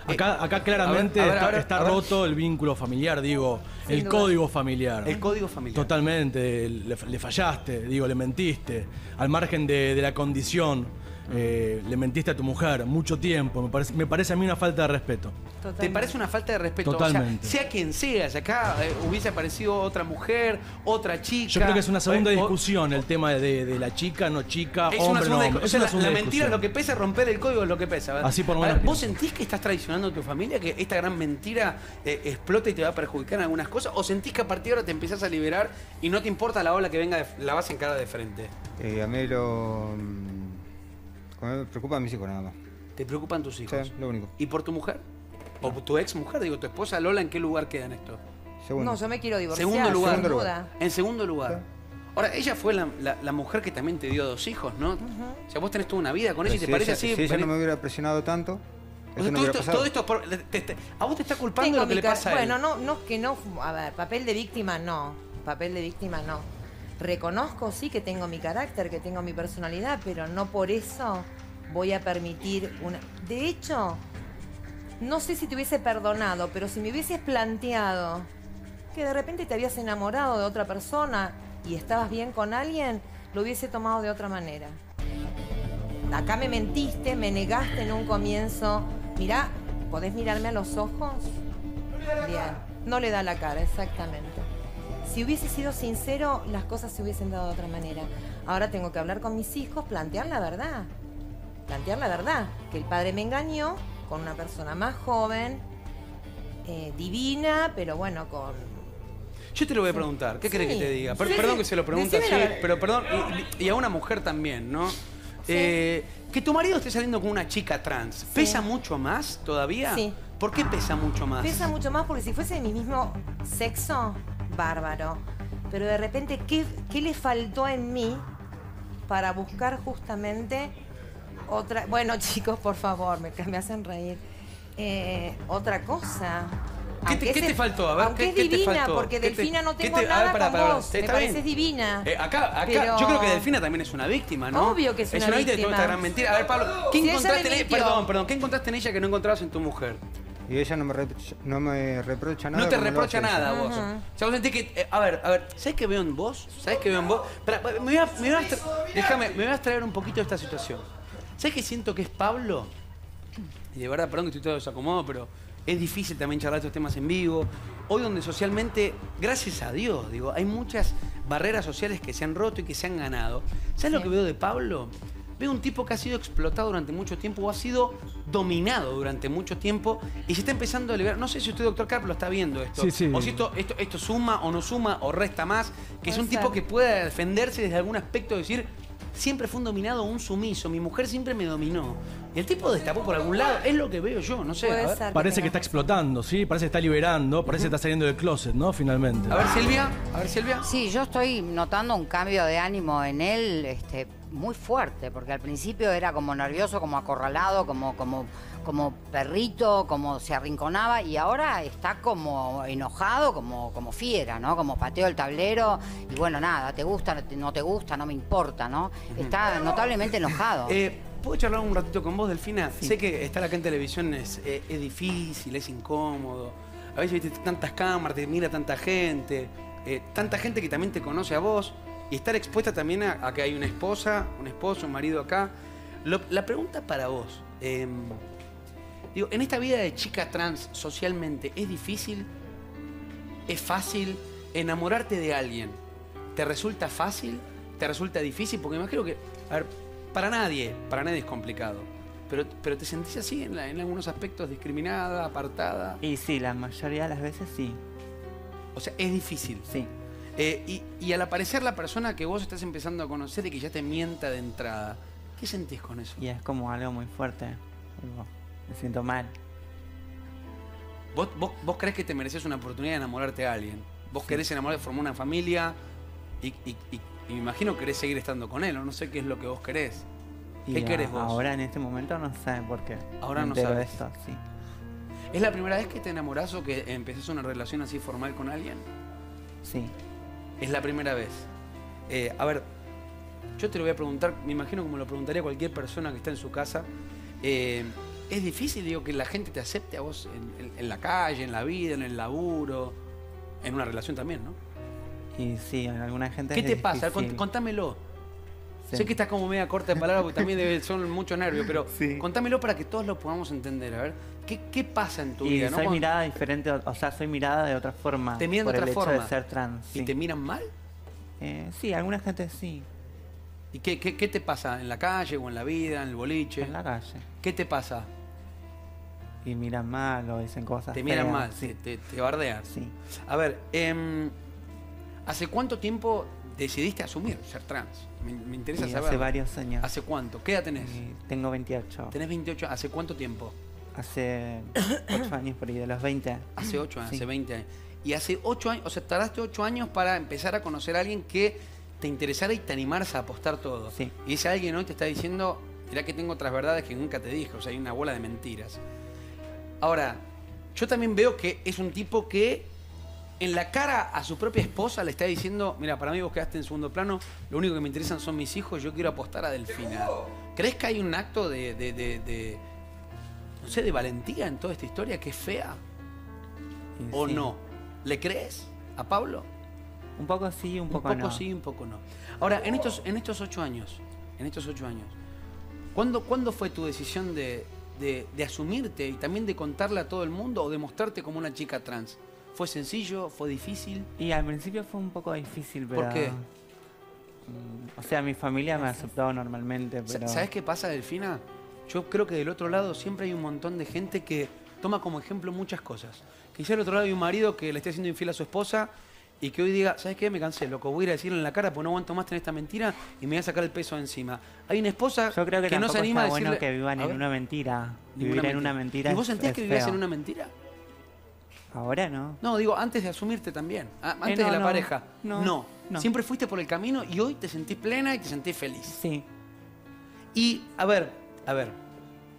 A: Eh,
F: Acá, acá claramente
A: a ver, a ver,
F: está, roto el vínculo familiar, digo,
B: Sin
F: el
B: duda.
F: código familiar.
A: El código familiar.
F: Totalmente, le, le fallaste, digo, le mentiste. Al margen de, de la condición, eh, le mentiste a tu mujer mucho tiempo. Me parece, me parece a mí una falta de respeto.
A: ¿Te parece una falta de respeto?
F: Totalmente.
A: O sea, sea quien sea, si acá eh, hubiese aparecido otra mujer, otra chica.
F: Yo creo que es una segunda
A: eh, o-
F: discusión el tema de, de la chica, no chica,
A: Es una
F: hombre, no
A: segunda
F: hombre.
A: discusión.
F: Es una
A: la,
F: segunda
A: la mentira es lo que pesa, romper el código es lo que pesa.
F: Así por lo
A: ver,
F: menos
A: ¿Vos sentís que estás traicionando a tu familia? ¿Que esta gran mentira eh, explota y te va a perjudicar en algunas cosas? ¿O sentís que a partir de ahora te empezás a liberar y no te importa la ola que venga, de- la vas a encarar de frente?
C: Eh, a mí lo. Me preocupa a mis hijos nada más.
A: ¿Te preocupan tus hijos?
C: Sí, lo único.
A: ¿Y por tu mujer? ¿O tu ex mujer? Digo, tu esposa Lola, ¿en qué lugar queda en esto?
C: Segundo.
B: No, yo me quiero divorciar.
A: Segundo lugar.
C: Segundo
B: duda.
A: En segundo lugar. Ahora, ella fue la, la- la mujer que también te dio dos hijos, ¿no? O sea, vos tenés toda una vida con ella y te
C: si
A: parece
C: ella,
A: así.
C: Si ella
A: vení-
C: no me hubiera presionado tanto,
A: O sea,
C: eso no
A: todo, esto,
C: pasado.
A: todo esto por- te- te- a vos te está culpando
B: Tengo
A: lo que le pasa a él.
B: Bueno, no, no, que no. A ver, papel de víctima no. Papel de víctima no. Reconozco, sí, que tengo mi carácter, que tengo mi personalidad, pero no por eso voy a permitir una. De hecho, no sé si te hubiese perdonado, pero si me hubieses planteado que de repente te habías enamorado de otra persona y estabas bien con alguien, lo hubiese tomado de otra manera. Acá me mentiste, me negaste en un comienzo. Mirá, ¿podés mirarme a los ojos? Bien, no le da la cara, exactamente. Si hubiese sido sincero, las cosas se hubiesen dado de otra manera. Ahora tengo que hablar con mis hijos, plantear la verdad. Plantear la verdad, que el padre me engañó con una persona más joven, eh, divina, pero bueno, con...
A: Yo te lo voy a preguntar, ¿qué
B: Sí.
A: que te diga? Per-
B: Sí,
A: perdón
B: sí.
A: que se lo pregunte así, pero perdón, y, y a una mujer también, ¿no? Eh, que tu marido esté saliendo con una chica trans, ¿pesa mucho más todavía?
B: Sí.
A: ¿Por qué pesa mucho más?
B: Pesa mucho más porque si fuese de mi mismo sexo, bárbaro. Pero de repente, ¿qué, qué le faltó en mí para buscar justamente otra... Bueno, chicos, por favor, me, me hacen reír. Eh, otra cosa.
A: ¿Qué te- qué
B: es-
A: te faltó? A ver,
B: aunque
A: ¿qué-
B: es
A: te
B: divina, porque
A: ¿Qué te-
B: Delfina no tengo
A: te- a ver,
B: nada
A: pará,
B: con
A: pará, pará.
B: vos. Me
A: bien.
B: divina.
A: Eh, acá, acá,
B: Pero-
A: yo creo que Delfina también es una víctima, ¿no?
B: Obvio que es una
A: víctima de toda
B: víctima.
A: esta gran mentira. A ver, Pablo, ¿qué
B: Si
A: encontraste en ella? Perdón, perdón, ¿qué encontraste en ella que no encontrabas en tu mujer?
C: Y ella no me, reprocha, no me reprocha nada.
A: No te reprocha nada vos. O sea, vos sentís que. eh, a ver, a ver, ¿sabés qué veo en vos? ¿Sabés qué veo en vos? Pará, me voy a, me voy a tra- déjame, me voy a extraer un poquito de esta situación. ¿Sabés qué siento que es Pablo? Y de verdad, perdón que estoy todo desacomodo, pero es difícil también charlar estos temas en vivo. Hoy donde socialmente, gracias a Dios, digo, hay muchas barreras sociales que se han roto y que se han ganado. ¿Sabes lo que veo de Pablo? Veo un tipo que ha sido explotado durante mucho tiempo o ha sido dominado durante mucho tiempo y se está empezando a liberar. No sé si usted, doctor Carp, lo está viendo esto.
F: Sí, sí.
A: O si esto, esto, esto suma o no suma o resta más. Que es un tipo que pueda defenderse desde algún aspecto, decir, siempre fue un dominado o un sumiso. Mi mujer siempre me dominó. Y el tipo destapó por algún lado. Es lo que veo yo, no sé.
B: Puede
A: a ver.
B: ser
F: Parece que está explotando, ¿sí? Parece que está liberando, parece que está saliendo del closet, ¿no? Finalmente.
A: A ver, Silvia. A ver, Silvia.
E: Sí, yo estoy notando un cambio de ánimo en él este, muy fuerte, porque al principio era como nervioso, como acorralado, como, como, como perrito, como se arrinconaba, y ahora está como enojado, como, como fiera, ¿no? Como pateo el tablero, y bueno, nada, te gusta, no te- no te gusta, no me importa, ¿no? Está notablemente enojado.
A: Eh, ¿Puedo charlar un ratito con vos, Delfina? Sé que estar acá en televisión es, eh, es difícil, es incómodo. A veces viste tantas cámaras, te mira tanta gente, eh, tanta gente que también te conoce a vos. Y estar expuesta también a, a que hay una esposa, un esposo, un marido acá. Lo- la pregunta para vos. eh, digo, en esta vida de chica trans socialmente, ¿es difícil? ¿Es fácil enamorarte de alguien? ¿Te resulta fácil? ¿Te resulta difícil? Porque me imagino que, a ver, para nadie, para nadie es complicado. Pero, pero te sentís así en, la- en algunos aspectos discriminada, apartada.
G: Y sí, la mayoría de las veces sí.
A: O sea, es difícil.
G: Sí.
A: Eh, y, y al aparecer la persona que vos estás empezando a conocer y que ya te mienta de entrada, ¿qué sentís con eso?
G: Y es como algo muy fuerte. Me siento mal.
A: ¿Vos, vos, vos crees que te mereces una oportunidad de enamorarte a alguien. Vos querés enamorarte, formar una familia y, y- y- y me imagino que querés seguir estando con él, o no sé qué es lo que vos querés. ¿Qué querés vos?
G: Ahora en este momento no sé por qué.
A: Ahora no sabes.
G: esto, sí.
A: ¿Es la primera vez que te enamorás o que empezás una relación así formal con alguien?
G: Sí.
A: Es la primera vez. Eh, a ver, yo te lo voy a preguntar, me imagino como lo preguntaría cualquier persona que está en su casa. Eh, es difícil, digo, que la gente te acepte a vos en, en- en la calle, en la vida, en el laburo, en una relación también, ¿no?
G: Y sí, alguna gente
A: ¿Qué te pasa? Cont- Contámelo.
G: Sí.
A: Sé que estás como media corta de palabra porque también debe- son muchos nervios, pero
G: Sí.
A: contámelo para que todos lo podamos entender. A ver, ¿qué, qué pasa en tu
G: Y
A: vida? no?
G: soy
A: Cuando-
G: mirada diferente, o sea, soy mirada de otra forma.
A: Te miran de
G: por
A: otra
G: el hecho
A: forma.
G: de ser trans.
A: ¿Y te miran mal?
G: Eh, sí, alguna gente sí.
A: ¿Y qué, qué, qué te pasa en la calle o en la vida, en el boliche?
G: En la calle.
A: ¿Qué te pasa?
G: Y miran mal o dicen cosas
A: Te miran
G: feas,
A: mal,
G: Sí.
A: te, te, bardean.
G: Sí.
A: A ver, em, ¿hace cuánto tiempo decidiste asumir ser trans? Me, me interesa saber.
G: hace varios años.
A: ¿Hace cuánto? ¿Qué edad tenés?
G: Y tengo 28.
A: ¿Tenés 28? ¿Hace cuánto tiempo?
G: Hace 8 años por ahí, de los 20.
A: Hace 8 años,
G: Sí.
A: hace 20 años. Y hace 8 años, o sea, tardaste 8 años para empezar a conocer a alguien que te interesara y te animaras a apostar todo.
G: Sí.
A: Y ese alguien hoy te está diciendo, mirá que tengo otras verdades que nunca te dije, o sea, hay una bola de mentiras. Ahora, yo también veo que es un tipo que en la cara a su propia esposa le está diciendo, mira, para mí vos quedaste en segundo plano, lo único que me interesan son mis hijos, yo quiero apostar a Delfina. ¿Crees que hay un acto de, de- de- de- no sé, de valentía en toda esta historia que es fea? ¿O
G: sí.
A: no? ¿Le crees a Pablo?
G: Un poco sí, un
A: Un
G: poco,
A: poco
G: no.
A: sí, un poco no. Ahora, en estos, en estos ocho años, en estos ocho años, ¿cuándo, ¿cuándo fue tu decisión de, de- de asumirte y también de contarle a todo el mundo o de mostrarte como una chica trans? ¿Fue sencillo? ¿Fue difícil?
G: Y al principio fue un poco difícil, pero...
A: ¿Por qué?
G: Mm, O sea, mi familia me aceptó normalmente,
A: Sa-
G: pero...
A: ¿Sabes qué pasa, Delfina? Yo creo que del otro lado siempre hay un montón de gente que toma como ejemplo muchas cosas. Quizá del otro lado hay un marido que le esté haciendo infiel a su esposa y que hoy diga, ¿sabes qué? Me cansé, loco, voy a ir a decirle en la cara porque no aguanto más tener esta mentira y me voy a sacar el peso encima. Hay una esposa
G: Yo creo que,
A: no se anima a
G: está
A: decirle...
G: bueno que vivan
A: A
G: en una mentira. Vivir en una mentira
A: ¿Y vos sentías que vivías en una mentira?
G: Ahora no.
A: No, digo, antes de asumirte también. a- Antes
G: no,
A: de la
G: no,
A: pareja.
G: no, no.
A: Siempre fuiste por el camino y hoy te sentís plena y te sentís feliz.
G: Sí.
A: Y, a ver, a ver,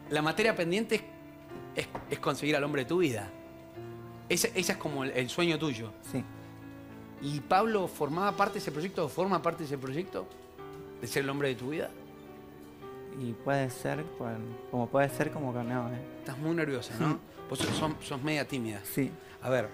A: la materia pendiente es es, es conseguir al hombre de tu vida. Ese, ese es como el, el sueño tuyo.
G: Sí.
A: ¿Y Pablo formaba parte de ese proyecto o forma parte de ese proyecto? ¿De ser el hombre de tu vida?
G: Y puede ser, cual- como puede ser, como que no, ¿eh?
A: Estás muy nerviosa, ¿no? Vos sos, media tímida.
G: Sí.
A: A ver,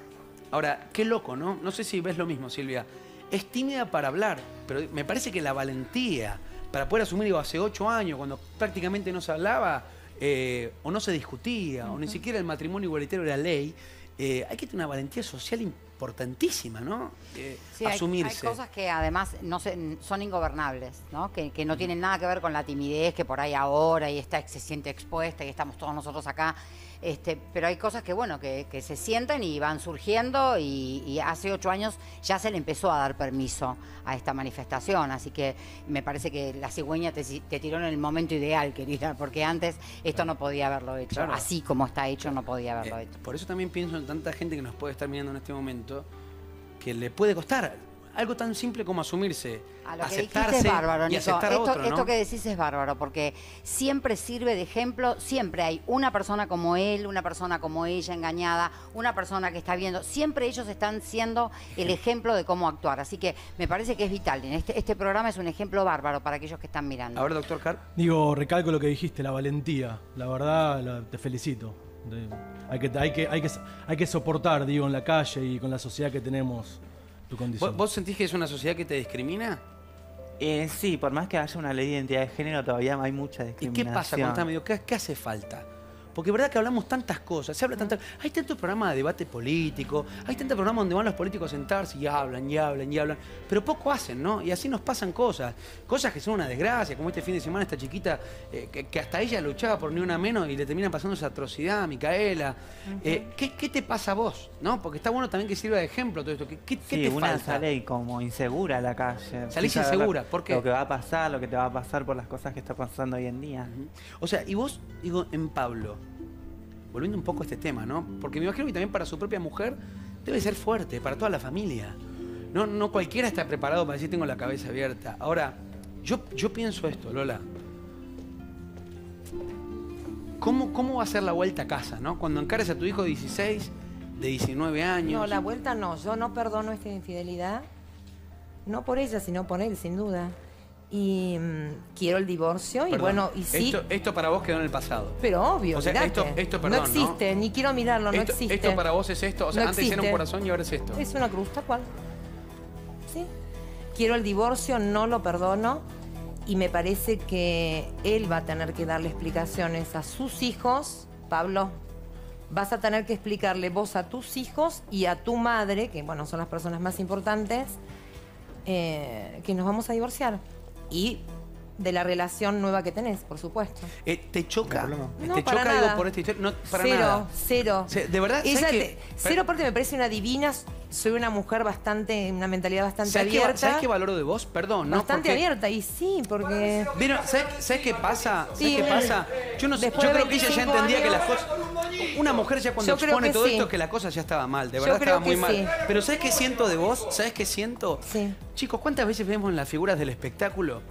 A: ahora, qué loco, ¿no? No sé si ves lo mismo, Silvia. Es tímida para hablar, pero me parece que la valentía para poder asumir, digo, hace ocho años, cuando prácticamente no se hablaba, eh, o no se discutía, o ni siquiera el matrimonio igualitario era ley, eh, hay que tener una valentía social importantísima, ¿no? Eh,
E: Sí, hay-
A: asumirse.
E: Hay, cosas que además no se- son ingobernables, ¿no? Que, que no tienen nada que ver con la timidez que por ahí ahora y está, se siente expuesta y estamos todos nosotros acá. Este, pero hay cosas que, bueno, que, que se sienten y van surgiendo y, y hace ocho años ya se le empezó a dar permiso a esta manifestación. Así que me parece que la cigüeña te, te tiró en el momento ideal, querida, porque antes esto no podía haberlo hecho.
A: Claro.
E: Así como está hecho, no podía haberlo
A: Eh,
E: hecho.
A: por eso también pienso en tanta gente que nos puede estar mirando en este momento, que le puede costar algo tan simple como asumirse,
E: A lo que
A: aceptarse
E: dijiste es bárbaro,
A: y
E: Nico.
A: aceptar a
E: esto,
A: otro, ¿no?
E: esto que decís es bárbaro, porque siempre sirve de ejemplo, siempre hay una persona como él, una persona como ella engañada, una persona que está viendo, siempre ellos están siendo el ejemplo de cómo actuar. Así que me parece que es vital. Este, este programa es un ejemplo bárbaro para aquellos que están mirando.
A: A ver, doctor Carr.
F: Digo, recalco lo que dijiste, la valentía. La verdad, la- te felicito. De- hay, que, hay, que, hay, que, hay que soportar, digo, en la calle y con la sociedad que tenemos tu condición.
A: ¿Vos, vos sentís que es una sociedad que te discrimina?
G: Eh, sí, por más que haya una ley de identidad de género, todavía hay mucha
A: ¿Y
G: discriminación.
A: qué pasa? Contame, digo, ¿qué, qué hace falta? Porque es verdad que hablamos tantas cosas, se habla tantas... Hay tantos programas de debate político, hay tantos programas donde van los políticos a sentarse y hablan, y hablan, y hablan, pero poco hacen, ¿no? Y así nos pasan cosas, cosas que son una desgracia, como este fin de semana esta chiquita eh, que, que hasta ella luchaba por ni una menos y le termina pasando esa atrocidad a Micaela. Eh, ¿qué, qué te pasa a vos? ¿No? Porque está bueno también que sirva de ejemplo todo esto. ¿Qué, qué- qué
G: Sí,
A: te
G: una
A: falta?
G: sale como insegura a la calle.
A: Salís insegura, ¿por qué?
G: Lo que va a pasar, lo que te va a pasar por las cosas que está pasando hoy en día.
A: O sea, y vos, digo, en Pablo, volviendo un poco a este tema, ¿no? Porque me imagino que también para su propia mujer debe ser fuerte, para toda la familia. No, no cualquiera está preparado para decir tengo la cabeza abierta. Ahora, yo, yo pienso esto, Lola. ¿Cómo, ¿Cómo va a ser la vuelta a casa, no? Cuando encares a tu hijo de 16, de 19 años.
B: No, la vuelta no. Yo no perdono esta infidelidad. No por ella, sino por él, sin duda. Y mm, quiero el divorcio. Y
A: Perdón,
B: bueno, y sí.
A: Esto, esto para vos quedó en el pasado.
B: Pero obvio,
A: O sea,
B: olvidate.
A: esto- esto, perdón,
B: no existe, ni quiero mirarlo, no
A: esto,
B: existe.
A: esto para vos es esto. O sea,
B: No
A: antes era un
B: existe.
A: corazón y ahora es esto.
B: Es una cruz, tal cual. Sí. Quiero el divorcio, no lo perdono. Y me parece que él va a tener que darle explicaciones a sus hijos. Pablo, vas a tener que explicarle vos a tus hijos y a tu madre, que bueno, son las personas más importantes, eh, que nos vamos a divorciar. Y de la relación nueva que tenés, por supuesto.
A: Eh, ¿Te choca?
C: No
A: ¿Te
B: para
A: choca
B: nada.
A: algo por esta historia? No, para
B: cero,
A: nada.
B: cero.
A: De verdad, ¿sabes
B: Ella cero aparte me parece una divina, soy una mujer bastante, una mentalidad bastante
A: ¿Sabes qué, va-
B: abierta.
A: ¿Sabes qué valoro de vos? Perdón, ¿no?
B: bastante
A: Porque-
B: abierta, y sí, porque...
A: ¿Vieron? ¿Sabes, sabes qué pasa? ¿Sabes
B: Sí,
A: qué pasa? Yo, no, sé- yo creo que ella ya
B: 25
A: entendía que las cosas... Una mujer ya cuando expone
B: que
A: todo
B: sí.
A: esto, que la cosa ya estaba mal. De
B: Yo
A: verdad
B: creo
A: estaba muy
B: que
A: mal.
B: sí.
A: Pero ¿sabes qué siento de vos? ¿Sabes qué siento?
B: Sí.
A: Chicos, ¿cuántas veces vemos en las figuras del espectáculo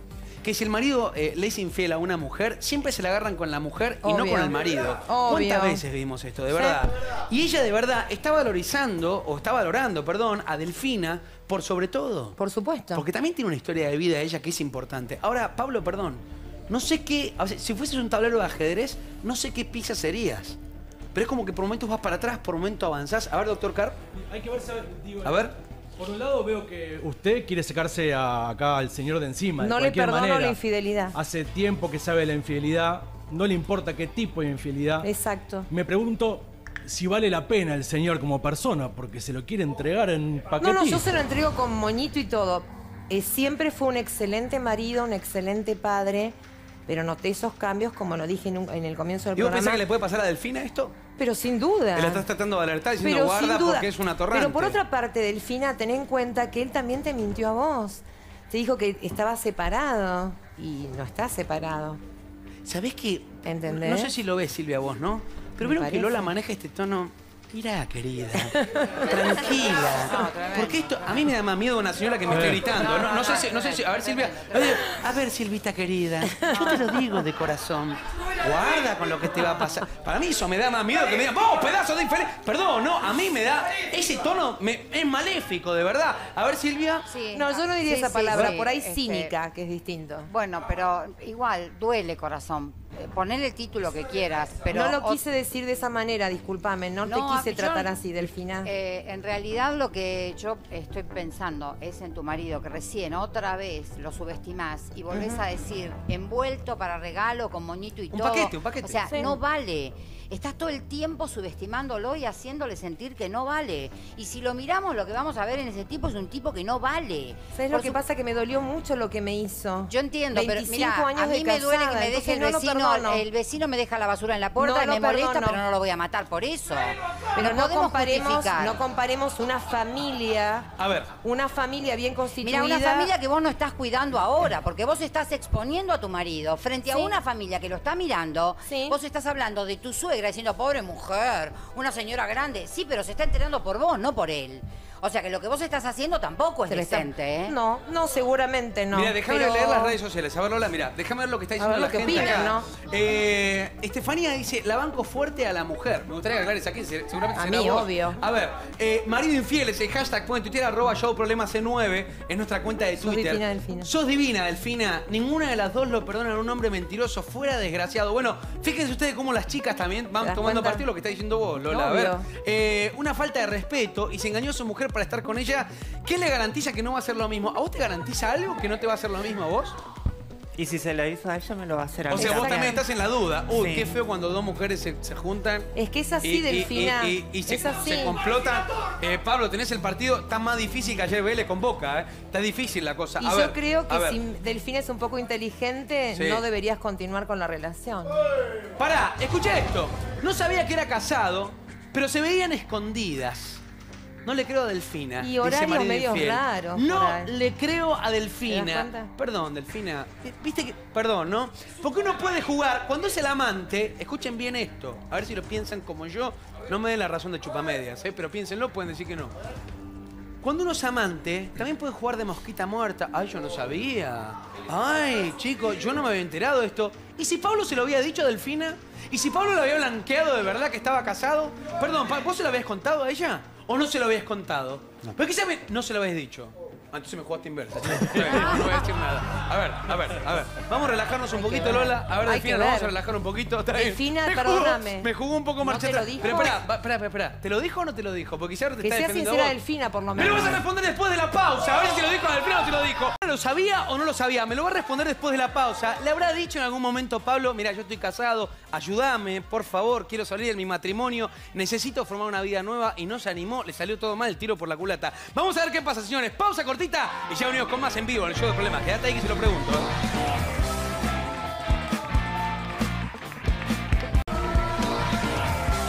A: que si el marido eh, le es infiel a una mujer, siempre se la agarran con la mujer y no con el marido?
B: Obvio.
A: ¿Cuántas veces vimos esto, de
B: Sí.
A: verdad? Y ella de verdad está valorizando, o está valorando, perdón, a Delfina por sobre todo.
B: Por supuesto.
A: Porque también tiene una historia de vida ella que es importante. Ahora, Pablo, perdón, no sé qué, o sea, si fueses un tablero de ajedrez, no sé qué pieza serías. Pero es como que por momentos vas para atrás, por momentos avanzás. A ver, doctor Carr,
F: Hay que ver, saber, digo,
A: a ver.
F: Por un lado veo que usted quiere sacarse a- acá al señor de encima. de
B: No le
F: cualquier
B: perdono
F: manera.
B: la infidelidad.
F: Hace tiempo que sabe la infidelidad. No le importa qué tipo de infidelidad.
B: Exacto.
F: Me pregunto si vale la pena el señor como persona, porque se lo quiere entregar en paquetito.
B: No, no, yo se lo entrego con moñito y todo. Eh, siempre fue un excelente marido, un excelente padre, pero noté esos cambios, como lo dije en, un- en el comienzo del
A: ¿Y vos
B: programa.
A: pensás que le puede pasar a Delfina esto?
B: Pero sin duda.
A: La estás tratando de alertar diciendo
B: Pero
A: guarda
B: sin duda.
A: porque es una torrante.
B: Pero por otra parte, Delfina, ten en cuenta que él también te mintió a vos. Te dijo que estaba separado y no está separado.
A: ¿Sabés qué?
B: ¿Entendés?
A: No sé si lo ves, Silvia, vos, ¿no? Pero vieron que. Lola maneja este tono Mirá, querida, tranquila. Porque esto, a mí me da más miedo una señora que me esté gritando. No, no sé si, no sé si, a ver Silvia, a ver Silvita querida, yo te lo digo de corazón. Guarda con lo que te va a pasar. Para mí eso me da más miedo que me digan, vos, pedazo de infeliz. Perdón, no, a mí me da, ese tono me- es maléfico, de verdad. A ver Silvia.
E: Sí.
B: No, yo no diría
E: Sí,
B: esa palabra,
E: sí,
B: por ahí
E: este,
B: cínica, que es distinto.
E: Bueno, pero igual, duele, corazón. Eh, Ponele el título que quieras, pero...
B: no lo quise decir de esa manera, discúlpame, no,
E: No,
B: te quise
E: yo-
B: tratar así, Delfina.
E: Eh, en realidad lo que yo estoy pensando es en tu marido, que recién otra vez lo subestimás y volvés a decir envuelto para regalo con moñito y
A: Un
E: todo.
A: paquete, un paquete.
E: O sea,
B: Sí.
E: no vale. Estás todo el tiempo subestimándolo y haciéndole sentir que no vale. Y si lo miramos, lo que vamos a ver en ese tipo es un tipo que no vale.
B: ¿Sabes lo que
E: su-
B: pasa? Que me dolió mucho lo que me hizo.
E: Yo entiendo, pero
B: 25
E: mira,
B: años
E: a mí
B: de
E: me duele que me deje
B: entonces
E: el
B: no perdono.
E: el vecino me deja la basura en la puerta
B: No
E: y me molesta,
B: perdono.
E: pero no lo voy a matar por eso.
B: Pero no,
E: podemos
B: comparemos,
E: justificar.
B: no comparemos una familia,
A: A ver.
B: una familia bien constituida.
E: Mira, una familia que vos no estás cuidando ahora, porque vos estás exponiendo a tu marido frente a
B: Sí.
E: una familia que lo está mirando.
B: Sí.
E: Vos estás hablando de tu suegra diciendo, pobre mujer, una señora grande. Sí, pero se está enterando por vos, no por él. O sea que lo que vos estás haciendo tampoco es decente, ¿eh?
B: No, no, seguramente no.
A: Mira, déjame
B: pero-
A: leer las redes sociales. A ver, Lola, mira, déjame ver lo que está diciendo
B: ver
A: la
B: lo que
A: gente
B: opinan,
A: acá.
B: ¿no?
A: Eh, Estefanía dice, la banco fuerte a la mujer. Me gustaría aclarar esa aquí, se- seguramente
B: A
A: será
B: mí,
A: vos.
B: obvio.
A: A ver, eh, marido infiel es el hashtag, pueden tuitear arroba show problema C9, es nuestra cuenta de
B: Sos
A: Twitter.
B: divina, Delfina.
A: Sos divina, Delfina. Ninguna de las dos lo perdonan a un hombre mentiroso, fuera desgraciado. Bueno, fíjense ustedes cómo las chicas también van
B: ¿Te das
A: tomando
B: cuenta?
A: partido lo que está diciendo vos, Lola. A ver,
B: Obvio.
A: eh, una falta de respeto y se engañó a su mujer para estar con ella. ¿Qué le garantiza que no va a ser lo mismo? ¿A vos te garantiza algo que no te va a hacer lo mismo a vos?
G: Y si se lo hizo a ella, me lo va a hacer a
A: O
G: mí
A: sea, vos
G: también.
A: estás en la duda. Uy,
G: Sí.
A: qué feo cuando dos mujeres se, se juntan.
B: Es que es así, Delfina.
A: Y, y- y se,
B: Es así.
A: se complotan. Eh, Pablo, tenés el partido, está más difícil que ayer Vélez con Boca. ¿eh? Está difícil la cosa.
B: Y
A: A
B: yo
A: ver,
B: creo que si Delfina es un poco inteligente,
A: Sí.
B: no deberías continuar con la relación.
A: Pará, escucha esto. No sabía que era casado, pero se veían escondidas. No le creo a Delfina.
B: Y horarios medios raros
A: No le creo a
B: ¿Te das
A: Delfina. Perdón, Delfina. Viste que. Perdón, ¿no? Porque uno puede jugar. Cuando es el amante, escuchen bien esto. A ver si lo piensan como yo. No me den la razón de chupamedias, ¿eh? Pero piénsenlo, pueden decir que no. Cuando uno es amante, también puede jugar de mosquita muerta. Ay, yo no sabía. Ay, chicos, yo no me había enterado de esto. ¿Y si Pablo se lo había dicho a Delfina? ¿Y si Pablo lo había blanqueado de verdad que estaba casado? Perdón, ¿vos se lo habías contado a ella? ¿O no se lo habías contado? ¿Pero qué sabe? No se lo habías dicho. Ah, entonces me jugaste inversa. No, voy a decir nada. A ver, a ver, a ver. Vamos a relajarnos un poquito. Lola. A ver, Delfina, vamos a relajar un poquito.
B: Delfina, perdóname.
A: Me jugó un poco
B: ¿No te
A: Marcela.
B: lo dijo?
A: Pero espera, espera, espera, espera. ¿Te lo dijo o no te lo dijo? Porque quizás te
B: Que
A: está
B: sea
A: defendiendo
B: sincera. Delfina, por lo
A: Me lo
B: menos.
A: vas a responder después de la pausa. A ver si lo dijo Delfina o te lo dijo. ¿Lo sabía o no lo sabía? Me lo va a responder después de la pausa. ¿Le habrá dicho en algún momento, Pablo, mira, yo estoy casado, ayúdame, por favor, quiero salir de mi matrimonio, necesito formar una vida nueva y no se animó, le salió todo mal, tiro por la culata. Vamos a ver qué pasa, señores. Pausa cortita y ya venimos con más en vivo en el show de problemas. Quédate ahí que se lo pregunto.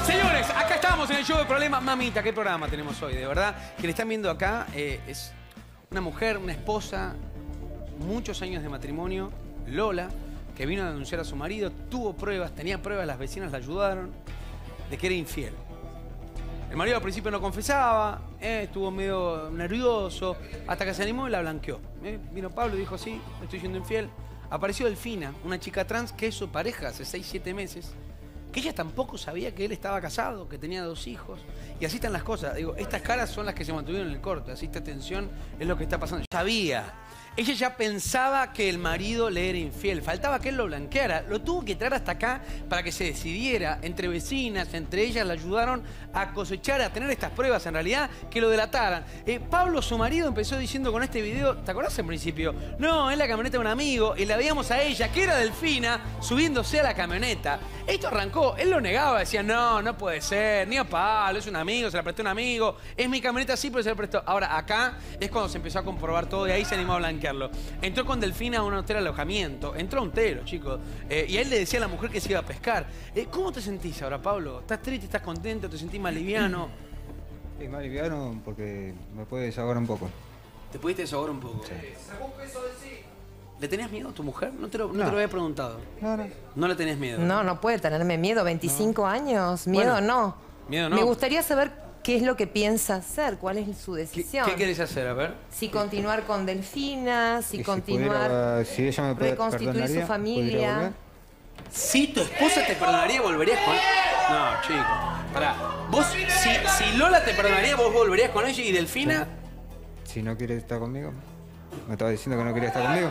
A: Señores, acá estamos en el show de problemas. Mamita, ¿qué programa tenemos hoy? De verdad, quien están viendo acá eh, es una mujer, una esposa, muchos años de matrimonio, Lola, que vino a denunciar a su marido, tuvo pruebas, tenía pruebas, las vecinas la ayudaron, de que era infiel. El marido al principio no confesaba, eh, estuvo medio nervioso, hasta que se animó y la blanqueó. Eh, vino Pablo y dijo, sí, estoy siendo infiel. Apareció Delfina, una chica trans que es su pareja hace 6, 7 meses, que ella tampoco sabía que él estaba casado, que tenía dos hijos. Y así están las cosas. Digo, estas caras son las que se mantuvieron en el corte, así esta tensión es lo que está pasando. Sabía. Ella ya pensaba que el marido le era infiel, faltaba que él lo blanqueara. Lo tuvo que traer hasta acá para que se decidiera. Entre vecinas, entre ellas, la ayudaron a cosechar, a tener estas pruebas en realidad, que lo delataran. Eh, Pablo, su marido, empezó diciendo con este video, ¿te acordás en principio? No, es la camioneta de un amigo, y la veíamos a ella, que era Delfina, subiéndose a la camioneta. Esto arrancó, él lo negaba, decía, no, no puede ser, ni a Pablo, es un amigo, se la prestó un amigo, es mi camioneta, sí, pero se la prestó. Ahora, acá es cuando se empezó a comprobar todo y ahí se animó a Entró con Delfina a un hotel alojamiento, entró a un telo, chicos, eh, y a él le decía a la mujer que se iba a pescar. Eh, ¿Cómo te sentís ahora, Pablo? ¿Estás triste, estás contento, te sentís más liviano?
C: Es más liviano porque me puede desahogar un poco.
A: ¿Te pudiste desahogar un poco? ¿Le tenías miedo a tu mujer? No te lo, no
C: No.
A: te lo había preguntado.
C: No, no.
A: No le tenías miedo.
B: No, no puede tenerme miedo. 25 años, miedo
A: Bueno.
B: no.
A: Miedo no.
B: Me gustaría saber qué es lo que piensa hacer, cuál es su
A: ¿Qué,
B: decisión.
A: qué querés hacer? A ver.
B: Si continuar con Delfina, si continuar,
C: pudiera- si ella me
B: reconstituir su familia.
A: Si tu esposa te perdonaría, ¿volverías con No, chico. Pará. Vos, si, si Lola te perdonaría, ¿vos volverías con ella y Delfina?
C: Si no quiere estar conmigo. Me estaba diciendo que no quería estar conmigo.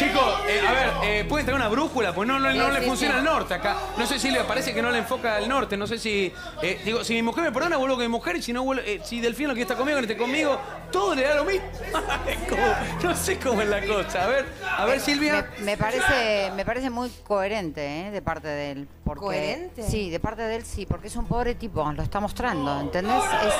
A: Chicos, eh, a ver, eh, ¿pueden traer una brújula? Pues no, no, le funciona el norte acá. No sé si le parece que no le enfoca al norte. No sé si. eh, digo, si mi mujer me perdona, vuelvo con mi mujer. Y si no vuelvo. eh, si Delfino quiere estar conmigo, que no esté conmigo, todo le da lo mismo. Es como- no sé cómo es la cosa. A ver, a ver, Silvia.
E: Me, me parece, me parece muy coherente ¿eh? de parte de él. Porque,
B: ¿Coherente?
E: Sí, de parte de él sí, porque es un pobre tipo, lo está mostrando, ¿entendés? Es,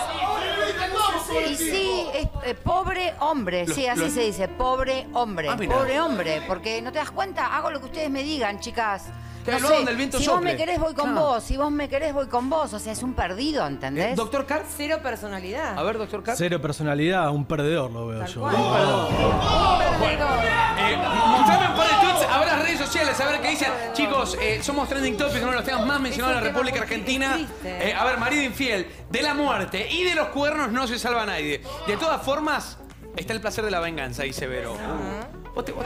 E: y sí, es eh, pobre hombre, sí, así
A: lo-
E: se dice, pobre hombre,
A: Ah, mira.
E: pobre hombre, porque no te das cuenta, hago lo que ustedes me digan, chicas.
A: Que
E: No sé,
A: del viento
E: si vos me querés voy con
A: Claro.
E: vos, si vos me querés voy con vos, o sea, es un perdido, ¿entendés?
A: Eh, Doctor Carr.
B: Cero personalidad.
A: A ver, doctor Carr.
F: Cero personalidad, un perdedor lo veo
B: Tal
F: yo.
B: cual.
A: Oh,
B: Un perdedor.
A: Eh, un par de tweets a ver las redes sociales, a ver qué dicen. Chicos, eh, somos trending topic, uno de los temas más mencionados en la República Argentina. Eh, a ver, marido infiel, de la muerte y de los cuernos no se salva nadie. De todas formas, está el placer de la venganza, dice Vero. Uh. ¿Vos, te, vos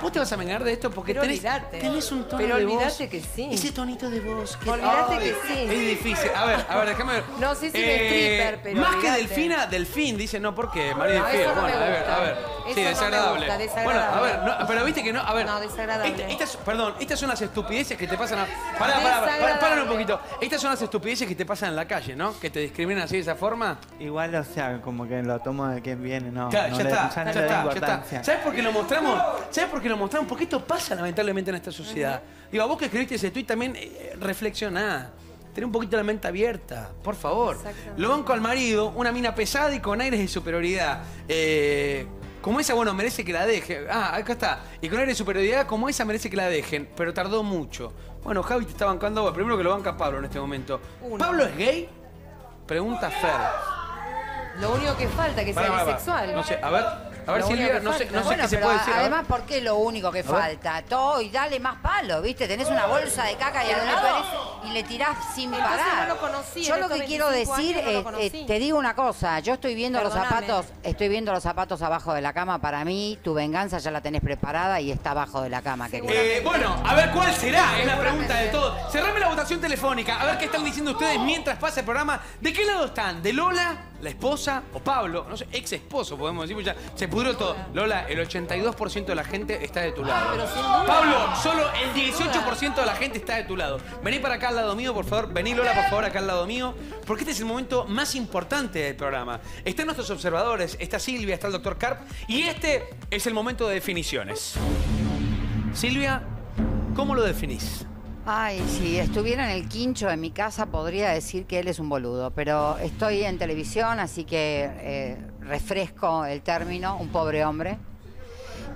A: vos te vas a vengar de esto porque
B: Pero
A: tenés,
B: olvidate.
A: tenés un tono
B: Pero
A: de voz.
B: olvidate que sí.
A: Ese tonito de voz. Que,
B: Olvidate que sí.
A: Es difícil. A ver, a ver, déjame ver.
B: No sé si un stripper, pero
A: Más que
B: olvidate.
A: Delfina, Delfín. Dice, no, ¿por qué? Marido
B: No, eso no
A: bueno, a ver, a ver.
B: Eso
A: sí,
B: no me
A: desagradable.
B: gusta, desagradable.
A: Bueno, a ver, no, pero viste que no. A ver.
B: No, desagradable.
A: Esta- estas, perdón, estas son las estupideces que te pasan a. Pará, pará, pará,
B: Desagradable.
A: pará un poquito. Estas son las estupideces que te pasan en la calle, ¿no? Que te discriminan así de esa forma.
G: Igual, o sea, como que lo tomo de quien viene, no.
A: Claro,
G: no
A: ya
G: le-
A: está,
G: ya
A: ya
G: no
A: está, ya está. ¿Sabes por qué lo mostramos? ¿Sabes por qué lo mostramos? Porque esto pasa lamentablemente en esta sociedad. Digo, a vos que escribiste ese tweet también eh, reflexioná. Ten un poquito la mente abierta, por favor. Lo banco al marido, una mina pesada y con aires de superioridad. Eh, como esa, bueno, merece que la dejen. Ah, acá está. Y con aires de superioridad, como esa merece que la dejen. Pero tardó mucho. Bueno, Javi te está bancando a vos. Primero que lo banca Pablo en este momento.
B: Uno.
A: ¿Pablo es gay? Pregunta Fer.
B: Lo único que falta que sea
A: pará.
B: bisexual.
A: No sé, a ver, a ver
B: Lo
A: Silvia, no sé, no sé
E: Bueno,
A: qué se
E: pero
A: puede decir. a
E: además, ¿por qué es lo único que falta? Todo y dale más palo, ¿viste? Tenés una bolsa de caca y lado
B: parece-
E: y le tirás sin
B: Entonces
E: parar.
B: no lo conocí,
E: yo lo que quiero
B: 25
E: decir
B: no lo
E: es, eh, te digo una cosa, yo estoy viendo los zapatos, estoy viendo los zapatos abajo de la cama, para mí tu venganza ya la tenés preparada y está abajo de la cama, querida.
A: Eh, bueno, a ver cuál será, es la pregunta de todo. Cerrame telefónica, a ver qué están diciendo ustedes mientras pasa el programa. ¿De qué lado están? ¿De Lola, la esposa o Pablo? No sé, ex esposo podemos decir, pues ya se pudrió todo. Lola, el 82% de la gente está de tu lado.
B: sin duda.
A: Pablo, solo el 18% de la gente está de tu lado. Vení para acá al lado mío, por favor. Vení Lola, por favor, acá al lado mío. Porque este es el momento más importante del programa. Están nuestros observadores, está Silvia, está el doctor Carp. Y este es el momento de definiciones. Silvia, ¿cómo lo definís?
E: Ay, si estuviera en el quincho de mi casa podría decir que él es un boludo, pero estoy en televisión, así que eh, refresco el término, un pobre hombre.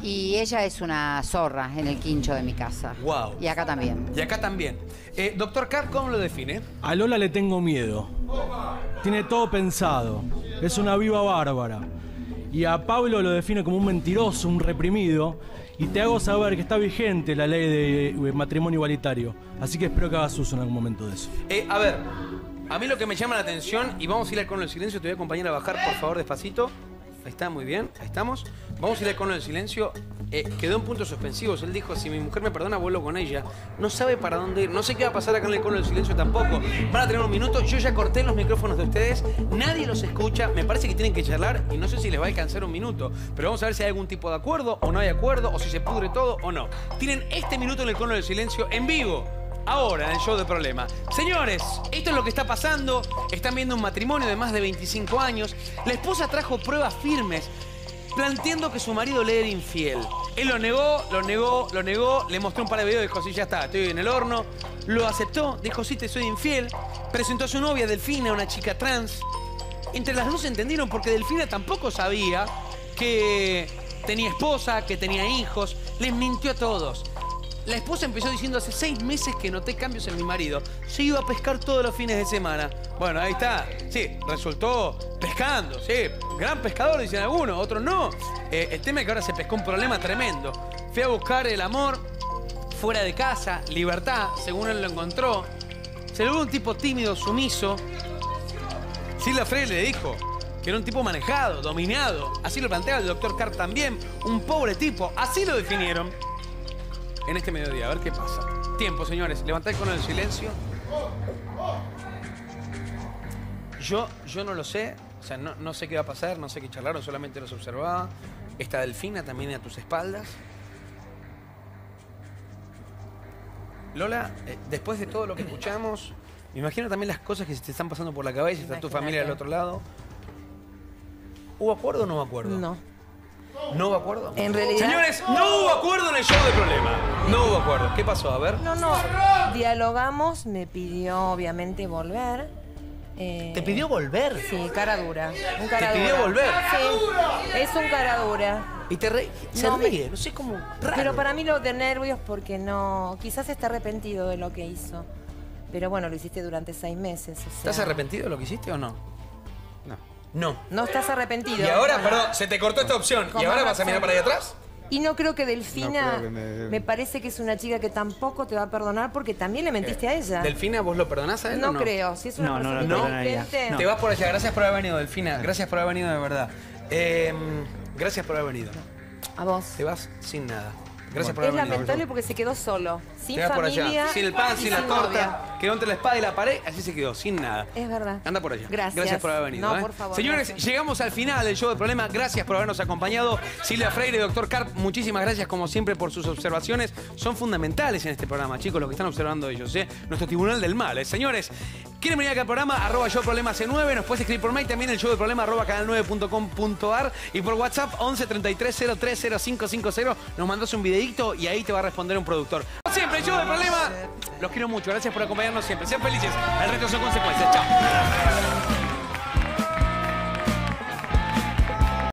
E: Y ella es una zorra en el quincho de mi casa.
A: Guau.
E: Y acá también.
A: Y acá también. Eh, doctor Carp, ¿cómo lo define?
F: A Lola le tengo miedo. Tiene todo pensado. Es una viva bárbara. Y a Pablo lo define como un mentiroso, un reprimido. Y te hago saber que está vigente la ley de eh, matrimonio igualitario. Así que espero que hagas uso en algún momento de eso.
A: Eh, a ver, a mí lo que me llama la atención, y vamos a ir al cono del silencio, te voy a acompañar a bajar, por favor, despacito. Ahí está, muy bien, ahí estamos. Vamos a ir al cono del silencio. Eh, quedó en puntos suspensivos. Él dijo, si mi mujer me perdona, vuelvo con ella. No sabe para dónde ir. No sé qué va a pasar acá en el cono del silencio tampoco. Van a tener un minuto. Yo ya corté los micrófonos de ustedes. Nadie los escucha. Me parece que tienen que charlar y no sé si les va a alcanzar un minuto. Pero vamos a ver si hay algún tipo de acuerdo o no hay acuerdo o si se pudre todo o no. Tienen este minuto en el cono del silencio en vivo. Ahora, en el show de problema. Señores, esto es lo que está pasando. Están viendo un matrimonio de más de 25 años. La esposa trajo pruebas firmes planteando que su marido le era infiel. Él lo negó, lo negó, lo negó, le mostró un par de videos dijo, sí, ya está, estoy en el horno. Lo aceptó, dijo, sí, te soy infiel. Presentó a su novia, Delfina, una chica trans. Entre las dos entendieron porque Delfina tampoco sabía que tenía esposa, que tenía hijos. Les mintió a todos. La esposa empezó diciendo hace seis meses que noté cambios en mi marido. Se iba a pescar todos los fines de semana. Bueno, ahí está. Sí, resultó pescando, sí. Gran pescador, dicen algunos, otros no. Eh, el tema es que ahora se pescó un problema tremendo. Fui a buscar el amor fuera de casa, libertad, según él lo encontró. Se lo un tipo tímido, sumiso. Silvia Freire le dijo que era un tipo manejado, dominado. Así lo plantea el doctor Carr también. Un pobre tipo. Así lo definieron en este mediodía. A ver qué pasa. Tiempo, señores. Levantad con el silencio. Yo, yo no lo sé. O sea, no, no sé qué va a pasar, no sé qué charlaron, solamente los observaba. Está Delfina también a tus espaldas. Lola, eh, después de todo lo que escuchamos, me imagino también las cosas que se te están pasando por la cabeza, está tu
B: Imagínate.
A: familia del otro lado. ¿Hubo acuerdo o no hubo acuerdo?
B: No.
A: ¿No hubo acuerdo?
B: En realidad-
A: Señores, no hubo acuerdo en el show de problema. No hubo acuerdo. ¿Qué pasó? A ver.
B: No, no. Dialogamos, me pidió obviamente volver. eh,
A: ¿Te pidió volver?
B: Sí, cara dura. Un cara
A: ¿Te pidió
B: dura.
A: volver?
B: Sí, es un cara dura.
A: Y te re... se
B: No, me-
A: ríe, no sé cómo. Raro.
B: Pero para mí lo de nervios porque no. Quizás está arrepentido de lo que hizo. Pero bueno, lo hiciste durante seis meses. o sea,
A: ¿Estás arrepentido de lo que hiciste o no?
C: No.
A: No.
B: No estás arrepentido.
A: Y ahora,
B: Bueno,
A: perdón, se te cortó esta opción. ¿Y ahora vas a mirar para allá atrás?
B: Y no creo que Delfina.
C: No creo que me-
B: me... parece que es una chica que tampoco te va a perdonar porque también le mentiste a ella.
A: Delfina, ¿vos lo perdonás a él o
B: no,
A: no?
B: creo. Si es una
G: No, no,
B: persona
G: no, no, no,
B: inteligente.
G: no.
A: Te vas por allá. Gracias por haber venido, Delfina. Gracias por haber venido de verdad. Eh, gracias por haber venido.
B: A vos.
A: Te vas sin nada. Gracias por
B: Es
A: haber venido.
B: lamentable porque se quedó solo. Sin
A: Te vas por
B: familia.
A: allá. Sin el pan,
B: y
A: sin la torta.
B: novia.
A: Quedó entre la espada y la pared. Así se quedó, sin nada.
B: Es verdad.
A: Anda por allá.
B: Gracias.
A: Gracias por haber venido.
B: No,
A: ¿eh?
B: por favor,
A: Señores,
B: gracias.
A: llegamos al final del show de Problema. Gracias por habernos acompañado. Silvia Freire, doctor Carp, muchísimas gracias como siempre por sus observaciones. Son fundamentales en este programa, chicos, lo que están observando ellos. ¿eh? Nuestro tribunal del mal. ¿eh? Señores, ¿quieren venir acá al programa? Arroba yo problema C9. Nos puedes escribir por mail también el show de problema arroba canal9.com.ar y por WhatsApp 11 33 03 0550. Nos mandas un y ahí te va a responder un productor. Siempre, show de problema. Los quiero mucho. Gracias por acompañarnos siempre. Sean felices. El resto son consecuencias. Chao.